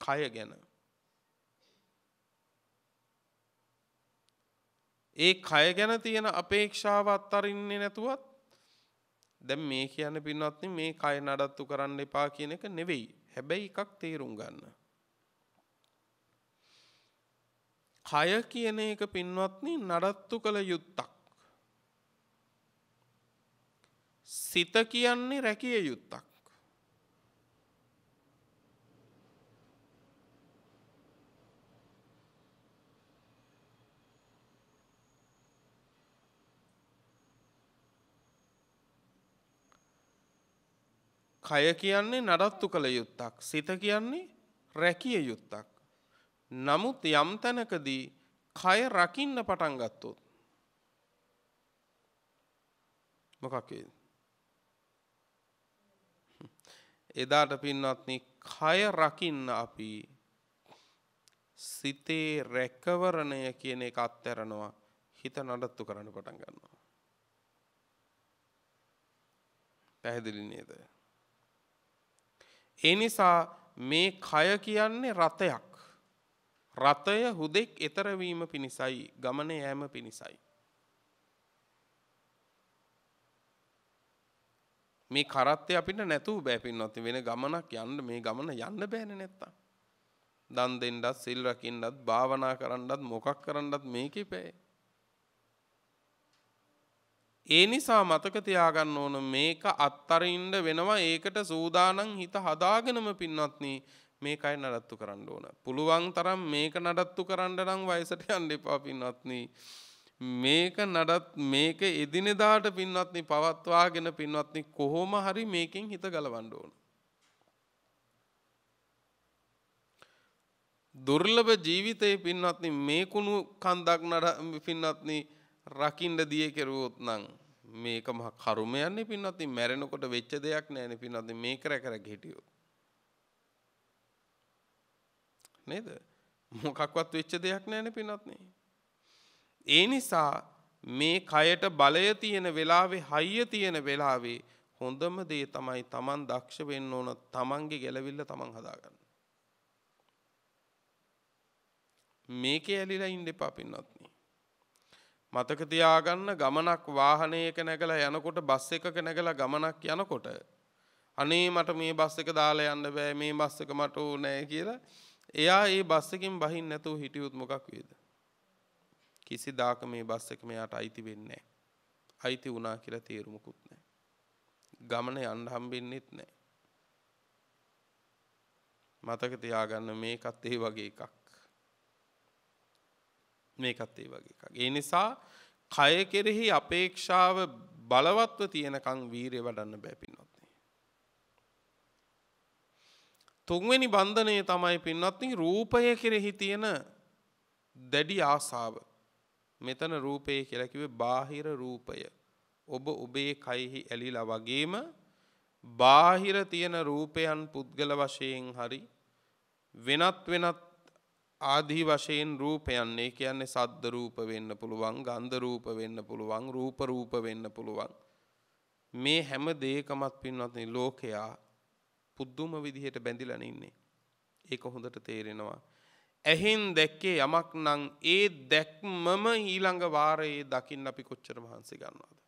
කය ගැන. ඒ කය ගැන තියෙන අපේක්ෂාව අත්තරින්නේ නැතුවත් දැන් මේ කියන්න පින්වත්නි මේ කය නඩත්තු කරන්න එපා කියන එක නෙවෙයි. හැබැයි එකක් තේරුම් ගන්න. කය කියන එක පින්වත්නි නඩත්තු කළ යුත්තක්. සිත කියන්නේ රැකිය යුත්තක්. කය කියන්නේ නඩත්තු කළ යුත්තක්. සිත කියන්නේ රැකිය යුත්තක්. නමුත් යම් තැනකදී කය රකින්න පටන් ගත්තොත්. මොකක් එදාට පින්වත්නි කය රකින්න අපි සිතේ රැකවරණය කියන එක අත්හැරනවා හිත නඩත්තු කරන්න පටන් ගන්නවා. පැහැදිලි නේද? ඒ නිසා මේ කය කියන්නේ රථයක්. රථය හුදෙක් එතරවීම පිණිසයි ගමන යෑම පිණිසයි. මේ කරත්තය අපිට නැතුව බෑපින්නොත් වෙන ගමනක් යන්න මේ ගමන යන්න බෑන නැත්තා. දන් දෙෙන්ඩත් සිල් රකින්නත් භාවනා කරන්නත් මොකක් කරන්නත් මේක පෑ. ඒ නිසා මතක තියාගන්න ඕන මේක අත්තරින්ඩ වෙනවා ඒකට සූදානං හිත හදාගෙනම පින්වත්න මේකයි නඩත්තු කරන්න ඕන. පුළුවන් තරම් මේක නඩත්තු කරන්න නම් වයසට යන්න එපා පින්වත්න. මේක නඩත් මේක එදිනෙදාට පින්වත්නි පවත්වාගෙන පින්වත්නි කොහොම හරි මේකින් හිත ගලවන්න ඕන. දුර්ලභ ජීවිතයේ පින්වත්නි මේ කුණු කන්දක් නඩ පින්වත්නි රකින්න දිය කෙරුවොත් නම් මේක මහ කරුමයන්නේ පින්වත්නි මැරෙනකොට වෙච්ච දෙයක් නෑනේ පින්වත්නි මේක රැක රැක හිටියොත් නේද? මොකක්වත් වෙච්ච දෙයක් නෑනේ පින්වත්නි. ඒ නිසා මේ කයට බලය තියෙන වෙලාවේ හයිය තියෙන වෙලාවේ හොඳම දේ තමයි Taman දක්ෂ වෙන්න ඕන Tamanගේ ගැලවිල්ල Taman හදාගන්න. මේකේ ඇලිලා ඉන්න එපා පින්වත්නි. මතක තියාගන්න ගමනක් වාහනයක නැගලා යනකොට බස් එකක නැගලා ගමනක් යනකොට අනේ මට මේ බස් එක දාලා යන්න බෑ මේ බස් එක මට ඕනේ කියලා එයා ඒ බස් එකෙන් බහින්න නැතුව හිටියොත් මොකක් වේද? කිසිදාක මේ බස් එක මෙයාට අයිති වෙන්නේ නැහැ. අයිති වුණා කියලා තේරුමකුත් නැහැ. ගමන යන්න හම්බෙන්නෙත් නැහැ. මතක තියාගන්න මේකත් ඒ වගේ එකක්. මේකත් ඒ වගේ එකක්. ඒ නිසා කය කෙරෙහි අපේක්ෂාව බලවත්ව තියෙනකං වීරය වඩන්න බෑ පින්වත්නි. තුන්වෙනි බන්ධනය තමයි පින්වත්නි රූපය කෙරෙහි තියෙන දැඩි ආසාව. මෙතන රූපය කියලා කිව්වේ බාහිර රූපය. ඔබ ඔබේ කයෙහි ඇලිලා වගේම බාහිර තියෙන රූපයන් පුද්ගල වශයෙන් හරි වෙනත් වෙනත් ආදී වශයෙන් රූපයන් ඒ කියන්නේ සද්ද රූප වෙන්න පුළුවන් ගන්ධ රූප වෙන්න පුළුවන් රූප රූප වෙන්න පුළුවන් මේ හැම දෙයකමත් පින්වත්නි ලෝකයා පුදුම විදිහට බැඳිලා ඉන්නේ. ඒක හොඳට තේරෙනවා. ඇහෙන් දැක්කේ යමක් නම් ඒ දැක්මම ඊළඟ වාරයේ දකින්න අපි කොච්චර මහන්සි ගන්නවද?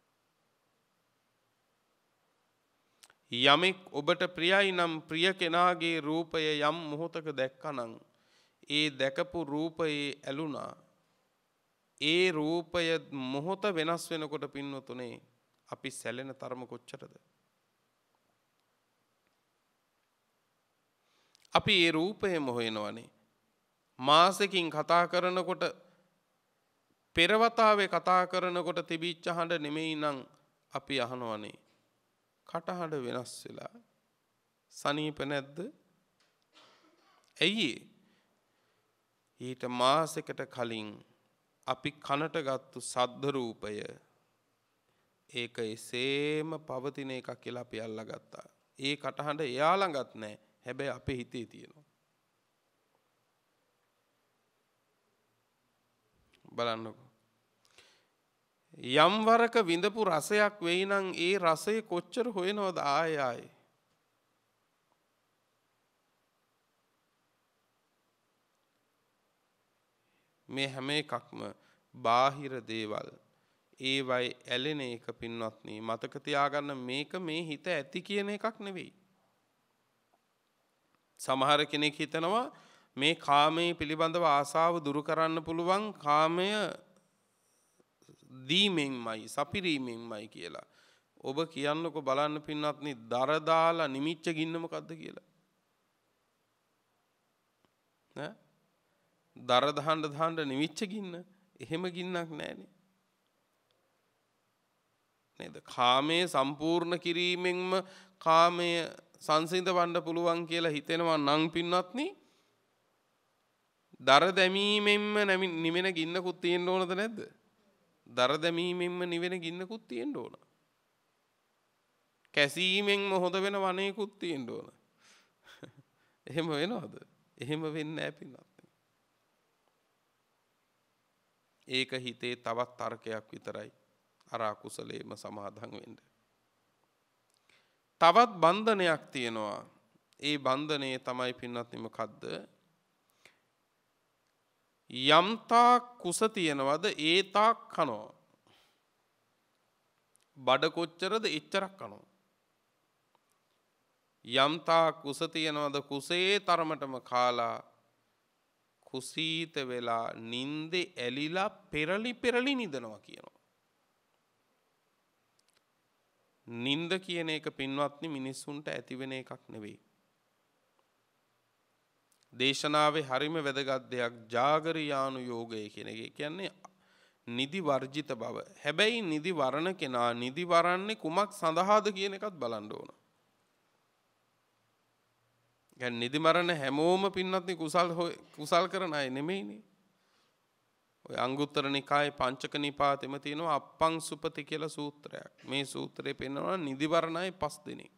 යමෙක් ඔබට ප්‍රියයි නම් ප්‍රිය කෙනාගේ රූපය යම් මොහොතක දැක්කනම් ඒ දැකපු රූපයේ ඇලුනා. ඒ රූපය මොහොත වෙනස් වෙනකොට පින්වතුනේ අපි සැලෙන තරම කොච්චරද? අපි ඒ රූපයම හොයනවනේ. මාසකින් කතා කරනකොට පෙරවතාවේ කතා කරනකොට තිබිච්ච හඬ නෙමෙයි නම් අපි අහනවනේ. කටහඬ වෙනස් වෙලා. සනීප නැද්ද? ඇයි ඊට මාසෙකට කලින් අපි කනට ගත්තු සද්ධරූපය ඒක එසේම පවතින එකක් කියලා අපි අල්ලගත්තා. ඒ කටහඬ එයා ළඟත් නැහැ. හැබැයි අපේ හිතේ තියෙනවා. බලන්නකු. යම්වරක විඳපු රසයක් වෙයි නම් ඒ රසය කොච්චර හොයනවද ආය ආය. මේ හැම එකක්ම බාහිර දේවල් ඒවයි ඇලෙන එක පින්වත්නී මතක තියාගන්න මේක මේ හිත ඇති කියන එකක් නෙවෙයි. සමහර කෙනෙක් හිතනවා මේ කාමයේ පිළිබඳව ආසාව දුරු කරන්න පුළුවන් කාමය දීමෙන්මයි සපිරීමෙන්මයි කියලා. ඔබ කියන්නකො බලන්න පින්නත්නි දරදාලා නිමිච්ච ගින්නමකක්ද කියලා. දරදහන්ඩ දහන්ඩ නිවිච්ච ගින්න එහෙම ගින්නක් නෑනේ. නේද කාමය සම්පූර්ණ කිරීමෙන්ම කාමය සංසිඳ වණ්ඩ පුළුවන් කියලා හිතෙනවා නං පින්නත්නී දර දැමීමෙන්ම නැමි නිවෙන ගින්නකුත් තියෙන්ට ඕනද නැද්ද. දර දැමීමෙන්ම නිවෙන ගින්නකුත් තියෙන්ට ඕන. කැසීමෙන්ම හොඳ වෙන වනයකුත් තියෙන්ට ඕන. එහෙම වෙනවාද එහෙම වෙන්න ඇපින්නත්. ඒක හිතේ තවත් තර්කයක් විතරයි අරාකුසලේම සමාදන් වෙන්න. තවත් බන්ධනයක් තියෙනවා. ඒ බන්ධනයේ තමයි පින්නත්නිම කද්ද. යම්තා කුස තියෙනවද ඒතාක් කනෝ. බඩ කොච්චරද එච්චරක් කනෝ. යම්තා කුස තියෙනවද කුසේ තරමටම කාලා කුසීත වෙලා නින්දෙ ඇලිලා පෙරලි පෙරලි නිදනවා කියනවා. නින්ද කියන එක පින්වත්නි මිනිස්සුන්ට ඇතිවෙන එකක් නෙවෙයි. දේශනාවේ හරිම වැදගත් දෙයක් ජාගරයානු යෝගය කියන එක කියන්නේ නිදි වර්ජිත බව. හැබැයි නිදි වරණ කෙනා නිදි වරන්නේ කුමක් සඳහාද කියන එකත් බලන්න ඕන. ගැන් නිදිමරණ හැමෝම පින්නත්නි කුසල් කුසල් කරන අය නෙමෙයිනේ. ඔය අංගුත්තර නිකායේ පංචක නිපාතෙම තියෙනවා අප්පං සුපති කියලා සූත්‍රයක්. මේ සූත්‍රය පෙන්වනවා නිදිවරණයි පස් දෙනෙක්.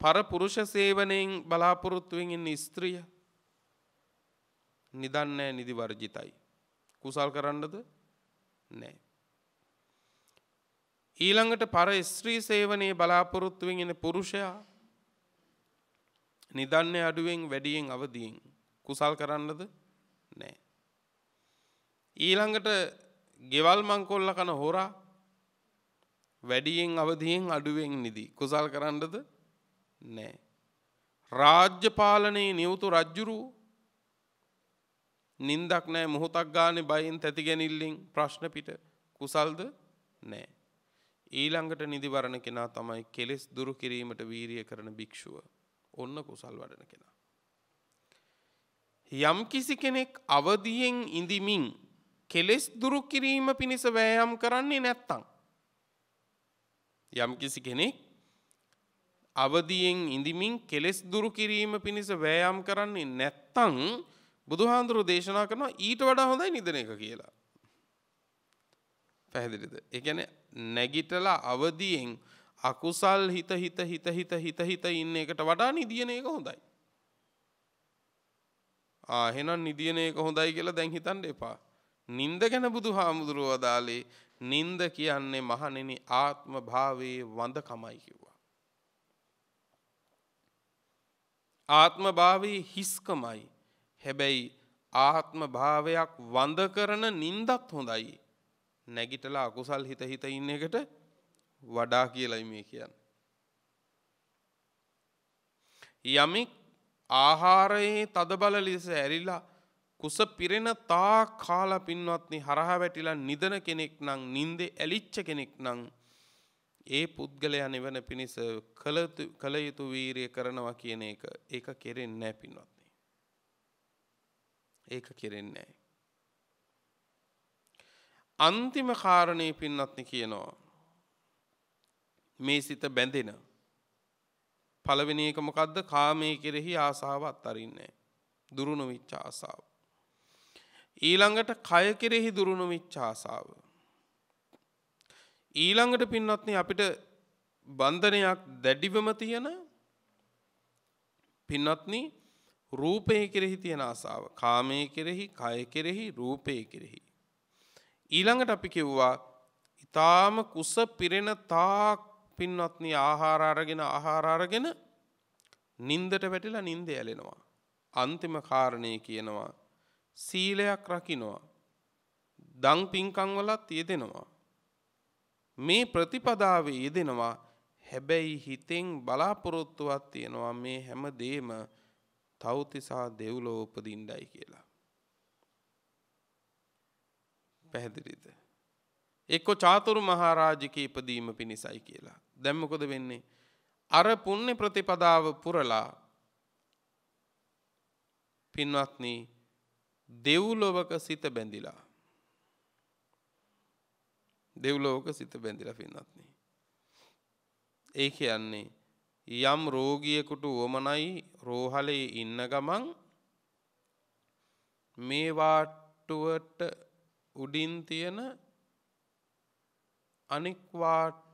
පරපුරුෂ සේවනයෙන් බලාපොරොත්තුවෙන් ඉන්න ස්ත්‍රිය නිදන්නේ නිදි වර්ජිතයි. කුසල් කරන්නද? නෑ. ඊළඟට පර ස්ත්‍රී සේවනයේ බලාපොරොත්තුවෙන් එන පුරුෂයා නිදන්න අඩුවෙන් වැඩියෙන් අවදියෙන් කුසල් කරන්නද නෑ. ඊළඟට ගෙවල් මංකොල්ල කන හොරා වැඩියෙන් අවදියෙන් අඩුවෙන් නිදී කුසල් කරන්නද නෑ. රාජ්‍ය පාලනයේ නියවුතු රජ්ජුරු නින්දක් නෑ මොහොතක් ගානෙ බයින් තැති ගැනිල්ලින් ප්‍රශ්න පිට කුසල්ද නෑ. ඊළඟට නිදිවරණ කෙනා තමයි කෙලෙස් දුරු කිරීමට වීරිය කරන භික්ෂුව. ඔන්න කුසල් වඩන කෙනා. යම් කිසි කෙනෙක් අවදියෙන් ඉඳිමින් කෙලෙස් දුරු කිරීම පිණිස වෑයම් කරන්නේ නැත්තං. යම් කිසි කෙනෙක් අවදියෙන් ඉඳිමින් කෙලෙස් දුරු කිරීම පිණිස වෑයම් කරන්නේ නැත්තං බුදුහාන්දුරු දේශනා කරනවා ඊට වඩා හොඳයි නිදන එක කියලා. පැහැදිලිද. එකන නැගිටලා අවදියෙන් අකුසල් හිත හිත හිත හිත හිත හිත ඉන්න එකට වඩා නිදියන එක හොඳයි. ආහෙනම් නිදියන එක හොඳයි කියලා දැන් හිතන්න එපා. නින්ද ගැන බුදු හාමුදුරුව අදාලේ නින්ද කියන්නේ මහනෙනි ආත්ම භාවයේ වඳ කමයි කිව්වා. ආත්ම භාවයේ හිස්කමයි. හැබැයි ආත්ම භාවයක් වඳ කරන නින්දත් හොඳයි. නැගිටලා අකුසල් හිත හිත ඉන්න එකට වඩා කියලයි මේ කියන්න. යමෙක් ආහාරයේ තදබල ලෙස ඇරිලා කුස පිරෙන තා කාලා පින්වත්නි හරහා වැටිලා නිදන කෙනෙක් නම් නින්දේ ඇලිච්ච කෙනෙක් නම් ඒ පුද්ගලයා නිවන පිණිස කළ යුතු වීරිය කරනවා කියන එක ඒක කෙරෙන්නේ නැහැ පින්වත්නි. ඒක කෙරෙන්නේ නැහැ. අන්තිම කාරණය පින්නත්න කියනවා. මේ සිත බැඳෙන. පළවෙනි එක මොකක්ද කාමය කෙරෙහි ආසාව අත්තරින්නේ. දුරුණු විච්ච ආසාාව. ඊළඟට කය කෙරෙහි දුරුණු විච්ච ආසාාව. ඊළඟට පින්නත්න අපිට බන්ධනයක් දැඩිවම තියෙන පින්නත්න රූපය කෙරෙහි තියෙන ආසාව කාමය කෙරෙහි කය කෙරෙහි රූපය කෙරෙහි. ඊළඟට අපි කිව්වා ඉතාම කුස පිරෙන තාක් පින්වත්නි ආහාරාරගෙන ආහාරාරගෙන නින්දට වැටිලා නින්ද ඇලෙනවා. අන්තිම කාරණය කියනවා සීලයක් රකිනවා. දං පින්කංවලත් යෙදෙනවා. මේ ප්‍රතිපදාවේ යෙදෙනවා හැබැයි හිතෙන් බලාපොරොත්තුවත් තියෙනවා මේ හැම දේම තවතිසා දෙව්ලෝ උපදින්ඩයි කියලා. පැහැදිලිද. එක්කො චාතුරු මහාරාජික ඉපදීම පිණිසයි කියලා. දැම්මකොද වෙන්නේ. අර පුුණ්‍ය ප්‍රතිපදාව පුරලා පින්වත්න දෙව්ලොවක සිත බැඳිලා. දෙව්ලෝක සිත බැඳිලා පින්නත්න. ඒ කියන්නේ යම් රෝගියකුට වුවමනයි රෝහලේ ඉන්න ගමන් මේ වාට්ටුවට උඩින් තියෙන අනික්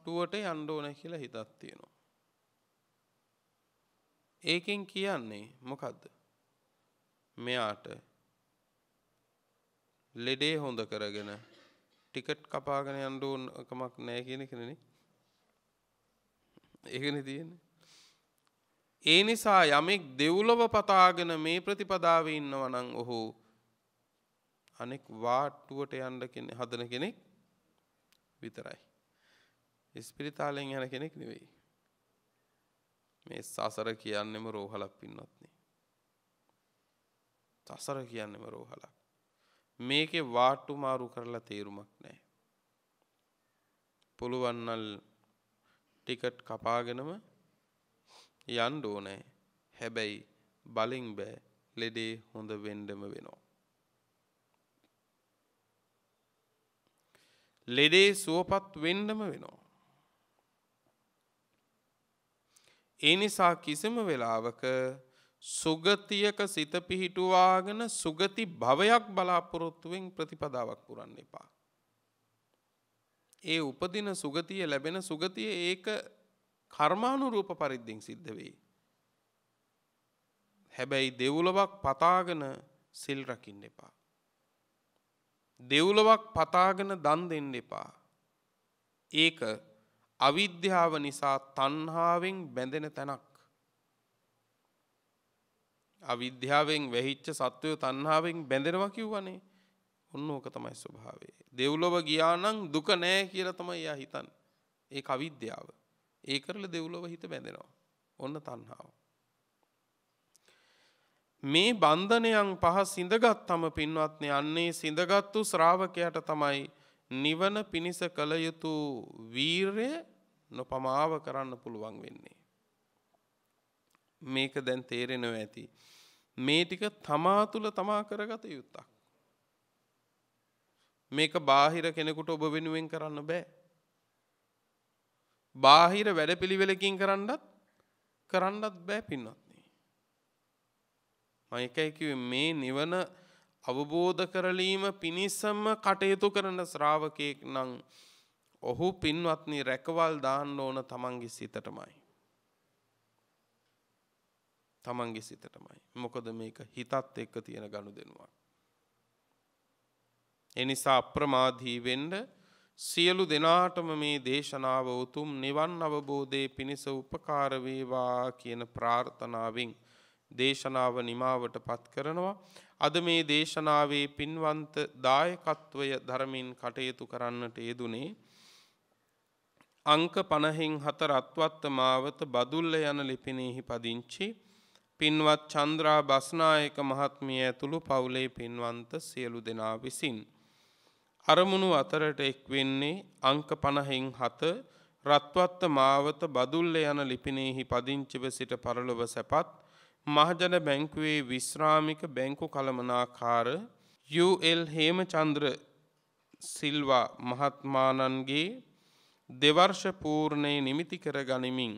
වාට්ටුවට යන්න ඕන කියලා හිතක් තියෙනවා. ඒකෙන් කියන්නේ මොකද්ද? මෙයාට ලෙඩේ හොඳ කරගෙන ටිකට් කපාගෙන යන්න ඕන කමක් නැහැ කියන එකනේ. ඒකනේ තියෙන්නේ. ඒ නිසා යමෙක් දෙව්ලොව පතාගෙන මේ ප්‍රතිපදාවේ ඉන්නවා නම් ඔහු අනෙක් වාට්ටුවට යන්න කෙනෙක් හදන කෙනෙක් විතරයි. ඉස්පිරිතාලෙන් යන කෙනෙක් නෙවෙයි. මේ සසර කියන්නෙම රෝහලක් පින්නත්නේ. සසර කියන්නෙම රෝහලක්. මේකේ වාට්ටු මාරු කරලා තේරුමක් නැහැ. පුළුවන්නල් ටිකට් කපාගෙනම යන්න ඕනේ. හැබැයි බලින් බෑ ලෙඩේ හොඳ වෙන්නම වෙනවා. ලෙඩේ සුවපත් වෙන්නම වෙනවා. ඒ නිසා කිසිම වෙලාවක සුගතියක සිත පිහිටුවාගෙන සුගති භවයක් බලාපොරොත්තුවෙන් ප්‍රතිපදාවක් පුරන්න එපා. ඒ උපදින සුගතිය ලැබෙන සුගතිය ඒක කර්මානුරූප පරිද්දෙන් සිද්ධ වෙයි. හැබැයි දෙව්ලොවක් පතාගෙන සිල් රකින්න එපා. දෙව්ලොවක් පතාගෙන දන් දෙන්න එපා. ඒක අවිද්‍යාව නිසා තණ්හාවෙන් බැඳෙන තැනක්. අවිද්‍යාවෙන් වැහිච්ච සත්වයෝ තණ්හාවෙන් බැඳෙනවා කිව්වනේ. ඔන්න ඕක තමයි ස්වභාවය. දෙව්ලොව ගියා නම් දුක නෑ කියලා තමයි එයා හිතන්නේ. ඒක අවිද්‍යාව. ඒ කරලා දෙව්ලොව හිත බැඳෙනවා. ඔන්න තණ්හාව. මේ බන්ධනයන් පහ සිඳගත්තම පින්වත්නි අන්නේ සිඳගත්තු ශ්‍රාවකයාට තමයි නිවන පිණිස කළ යුතු වීරය නොපමාව කරන්න පුළුවන් වෙන්නේ. මේක දැන් තේරෙනව ඇති. මේ ටික තමා තුළ තමා කරගත යුත්තක්. මේක බාහිර කෙනෙකුට ඔබ වෙනුවෙන් කරන්න බෑ. බාහිර වැඩ පිළිවෙලකින් කරන්නත් කරන්නත් බෑ පින්නත්න්නේ. මයකැකිව මේ නිවන අවබෝධ කරලීම පිණිසම්ම කටයුතු කරන ශ්‍රාවකයෙක් නං ඔහු පින්වත්නි රැකවල් දාන්න ඕන තමන්ගේ සිතටමයි. තමන්ගේ සිතටමයි. මොකද මේක හිතත් එක්ක තියෙන ගණු දෙනුවක්. එනිසා අප්‍රමාදී වෙන්ඩ සියලු දෙනාටම මේ දේශනාව උතුම් නිවන් අවබෝධය පිණිස උපකාරවේවා කියන ප්‍රාර්ථනාවෙන් දේශනාව නිමාවට පත් කරනවා. අද මේ දේශනාවේ පින්වන්ත දායකත්වය ධර්මින් කටයුතු කරන්නට යෙදුනේ. අංක පණහෙන් හතර අත්වත්ත මාවත බදුල්ල යන ලිපිනෙහි පදිංචි පින්වත් චන්ද්‍රා බස්නායක මහත්මිය ඇතුළු පවුලේ පින්වන්ත සියලු දෙනා විසින්. අරමුණු අතරට එක් වෙන්නේ අංක පණහෙන් හත රත්වත්ත මාවත බදුල්ල යන ලිපිනෙහි පදිංචිව සිට පරලොව සැපත් මහජන බැංකුවේ විශ්‍රාමික බැංකු කළමනාකාර UL හේමචන්ද්‍ර සිල්වා මහත්මානන්ගේ දෙවර්ෂ පූර්ණයේ නිමිති කර ගනිමින්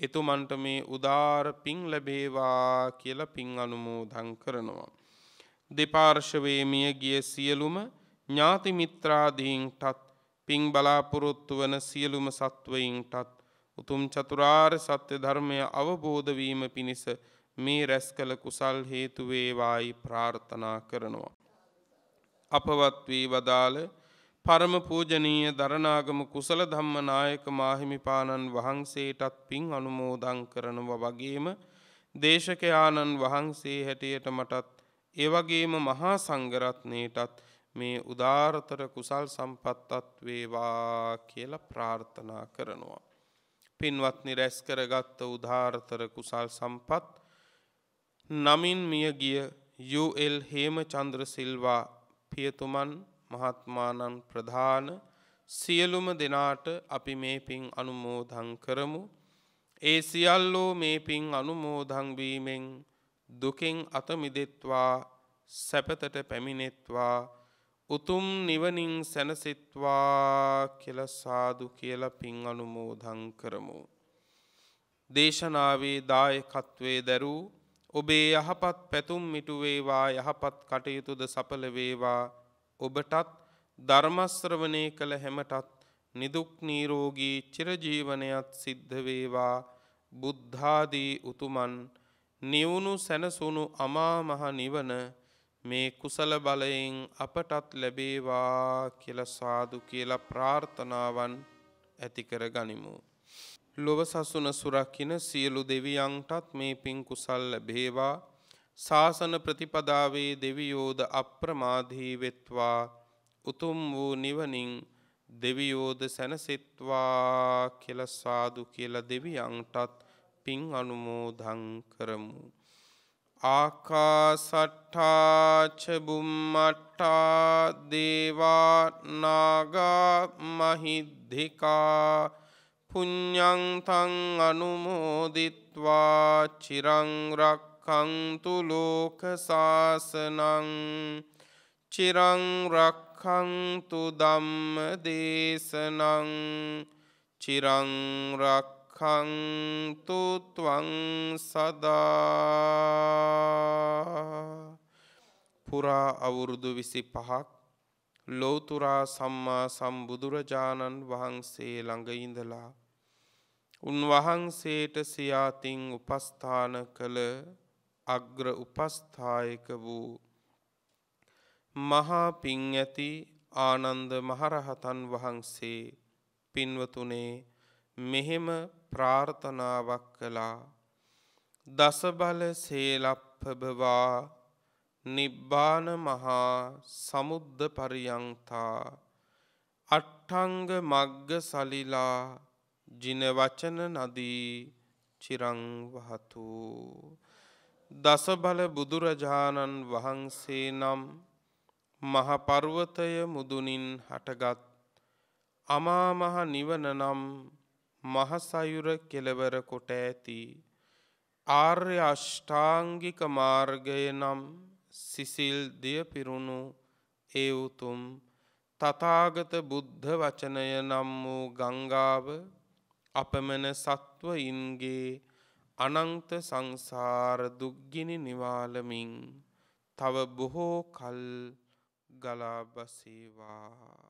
එතුමන්ට මේ උදාර පින් ලැබේවා කියලා පින් අනුමෝදන් කරනවා. දෙපාර්ශවයේ මිය ගිය සියලුම ඥාති මිත්‍රාදීන්ටත් පින් බලාපොරොත්තු වන සියලුම සත්වයින්ටත් උතුම් චතුරාර්ය සත්‍ය ධර්මය අවබෝධ වීම පිණිස මේ රැස් කළ කුසල් හේතු වේවායි ප්‍රාර්ථනා කරනවා. අපවත් වී වදාළ පරම පූජනීය දරණාගම කුසල ධම්මනායක මාහිමිපාණන් වහන්සේටත් පින් අනුමෝදන් කරනව වගේම දේශකයාණන් වහන්සේ හැටියට මටත් එවගේම මහා සංඝරත්නයටත් මේ උදාරතර කුසල් සම්පත්තත් වේවා කියලා ප්‍රාර්ථනා කරනවා. පින්වත්නි රැස් කරගත්ත උදාරතර කුසල් සම්පත් නමින් මිය ගිය යුඑල් හේමචන්ද්‍ර සිල්වා පියතුමන් මහත්මානන් ප්‍රධාන සියලුම දෙනාට අපි මේ පින් අනුමෝදන් කරමු. ඒ සියල්ලෝ මේ පින් අනුමෝදන් වීමෙන් දුකෙන් අත මිදෙත්වා සැපතට පැමිණෙත්වා උතුම් නිවනින් සැනසෙත්වා කියලා සාදු කියලා පින් අනුමෝදන් කරමු. දේශනාවේ දායකත්වයේ දරූ ඔබේ යහපත් පැතුම් මිටු වේවා යහපත් කටයුතුද සඵල වේවා ඔබටත් ධර්මශ්‍රවණය කළ හැමටත් නිදුක් නිරෝගී චිරජීවනයත් සිද්ධ වේවා බුද්ධාදී උතුමන් නිවුණු සැනසුණු අමා මහ නිවන මේ කුසල බලයෙන් අපටත් ලැබේවා කියලා සාදු කියලා ප්‍රාර්ථනාවන් ඇති කර ගනිමු. ලොව සසුන සුරකින්න සියලු දෙවියන්ටත් මේ පින් කුසල් ලැබේවා. ශාසන ප්‍රතිපදාවේ දෙවියෝද අප්‍රමාදී වෙත්වා උතුම් වූ නිවනින් දෙවියෝද සැනසෙත්වා කියලා සාදු කියලා දෙවියන්ටත් පින් අනුමෝදන් කරමු. ආකාසට්ඨාච බුම්මට්ටා දේවා නාග මහිද්దికා පුඤ්ඤං තං අනුමෝදිත්වා චිරං රක්ඛන්තු ලෝක සාසනං චිරං රක්ඛන්තු ධම්ම දේශනං චිරං රක් රක්ඛන්තු ත්වං සදා පුරා අවුරුදු 25ක් ලෝතුරා සම්මා සම්බුදුරජාණන් වහන්සේ ළඟ ඉඳලා උන්වහන්සේට සියාතින් උපස්ථාන කළ අග්‍ර උපස්ථායක වූ මහා පිං ඇති ආනන්ද මහරහතන් වහන්සේ පින්වතුනේ මෙහෙම ප්‍රාර්ථනාවක් කළා. දසබල සේලප්පබවා නිබ්බාන මහා සමුද්ද පරියන්තා අට්ඨංග මග්ග සලිලා ජින වචන නදී චිරං වහතු. දසබල බුදුරජාණන් වහන්සේ නම් මහ පර්වතය මුදුනින් හටගත් අමා මහ නිවන නම් මහසයුර කෙලවර කොට ඇති ආර්ය අෂ්ටාංගික මාර්ගය නම් සිසිල් දිය පිරුණු ඒ උතුම් තථාගත බුද්ධ වචනය නම් වූ ගංගාව අපමණ සත්වයින්ගේ අනන්ත සංසාර දුක්ගිනි නිවාලමින් තව බොහෝ කල් ගලා බසීවා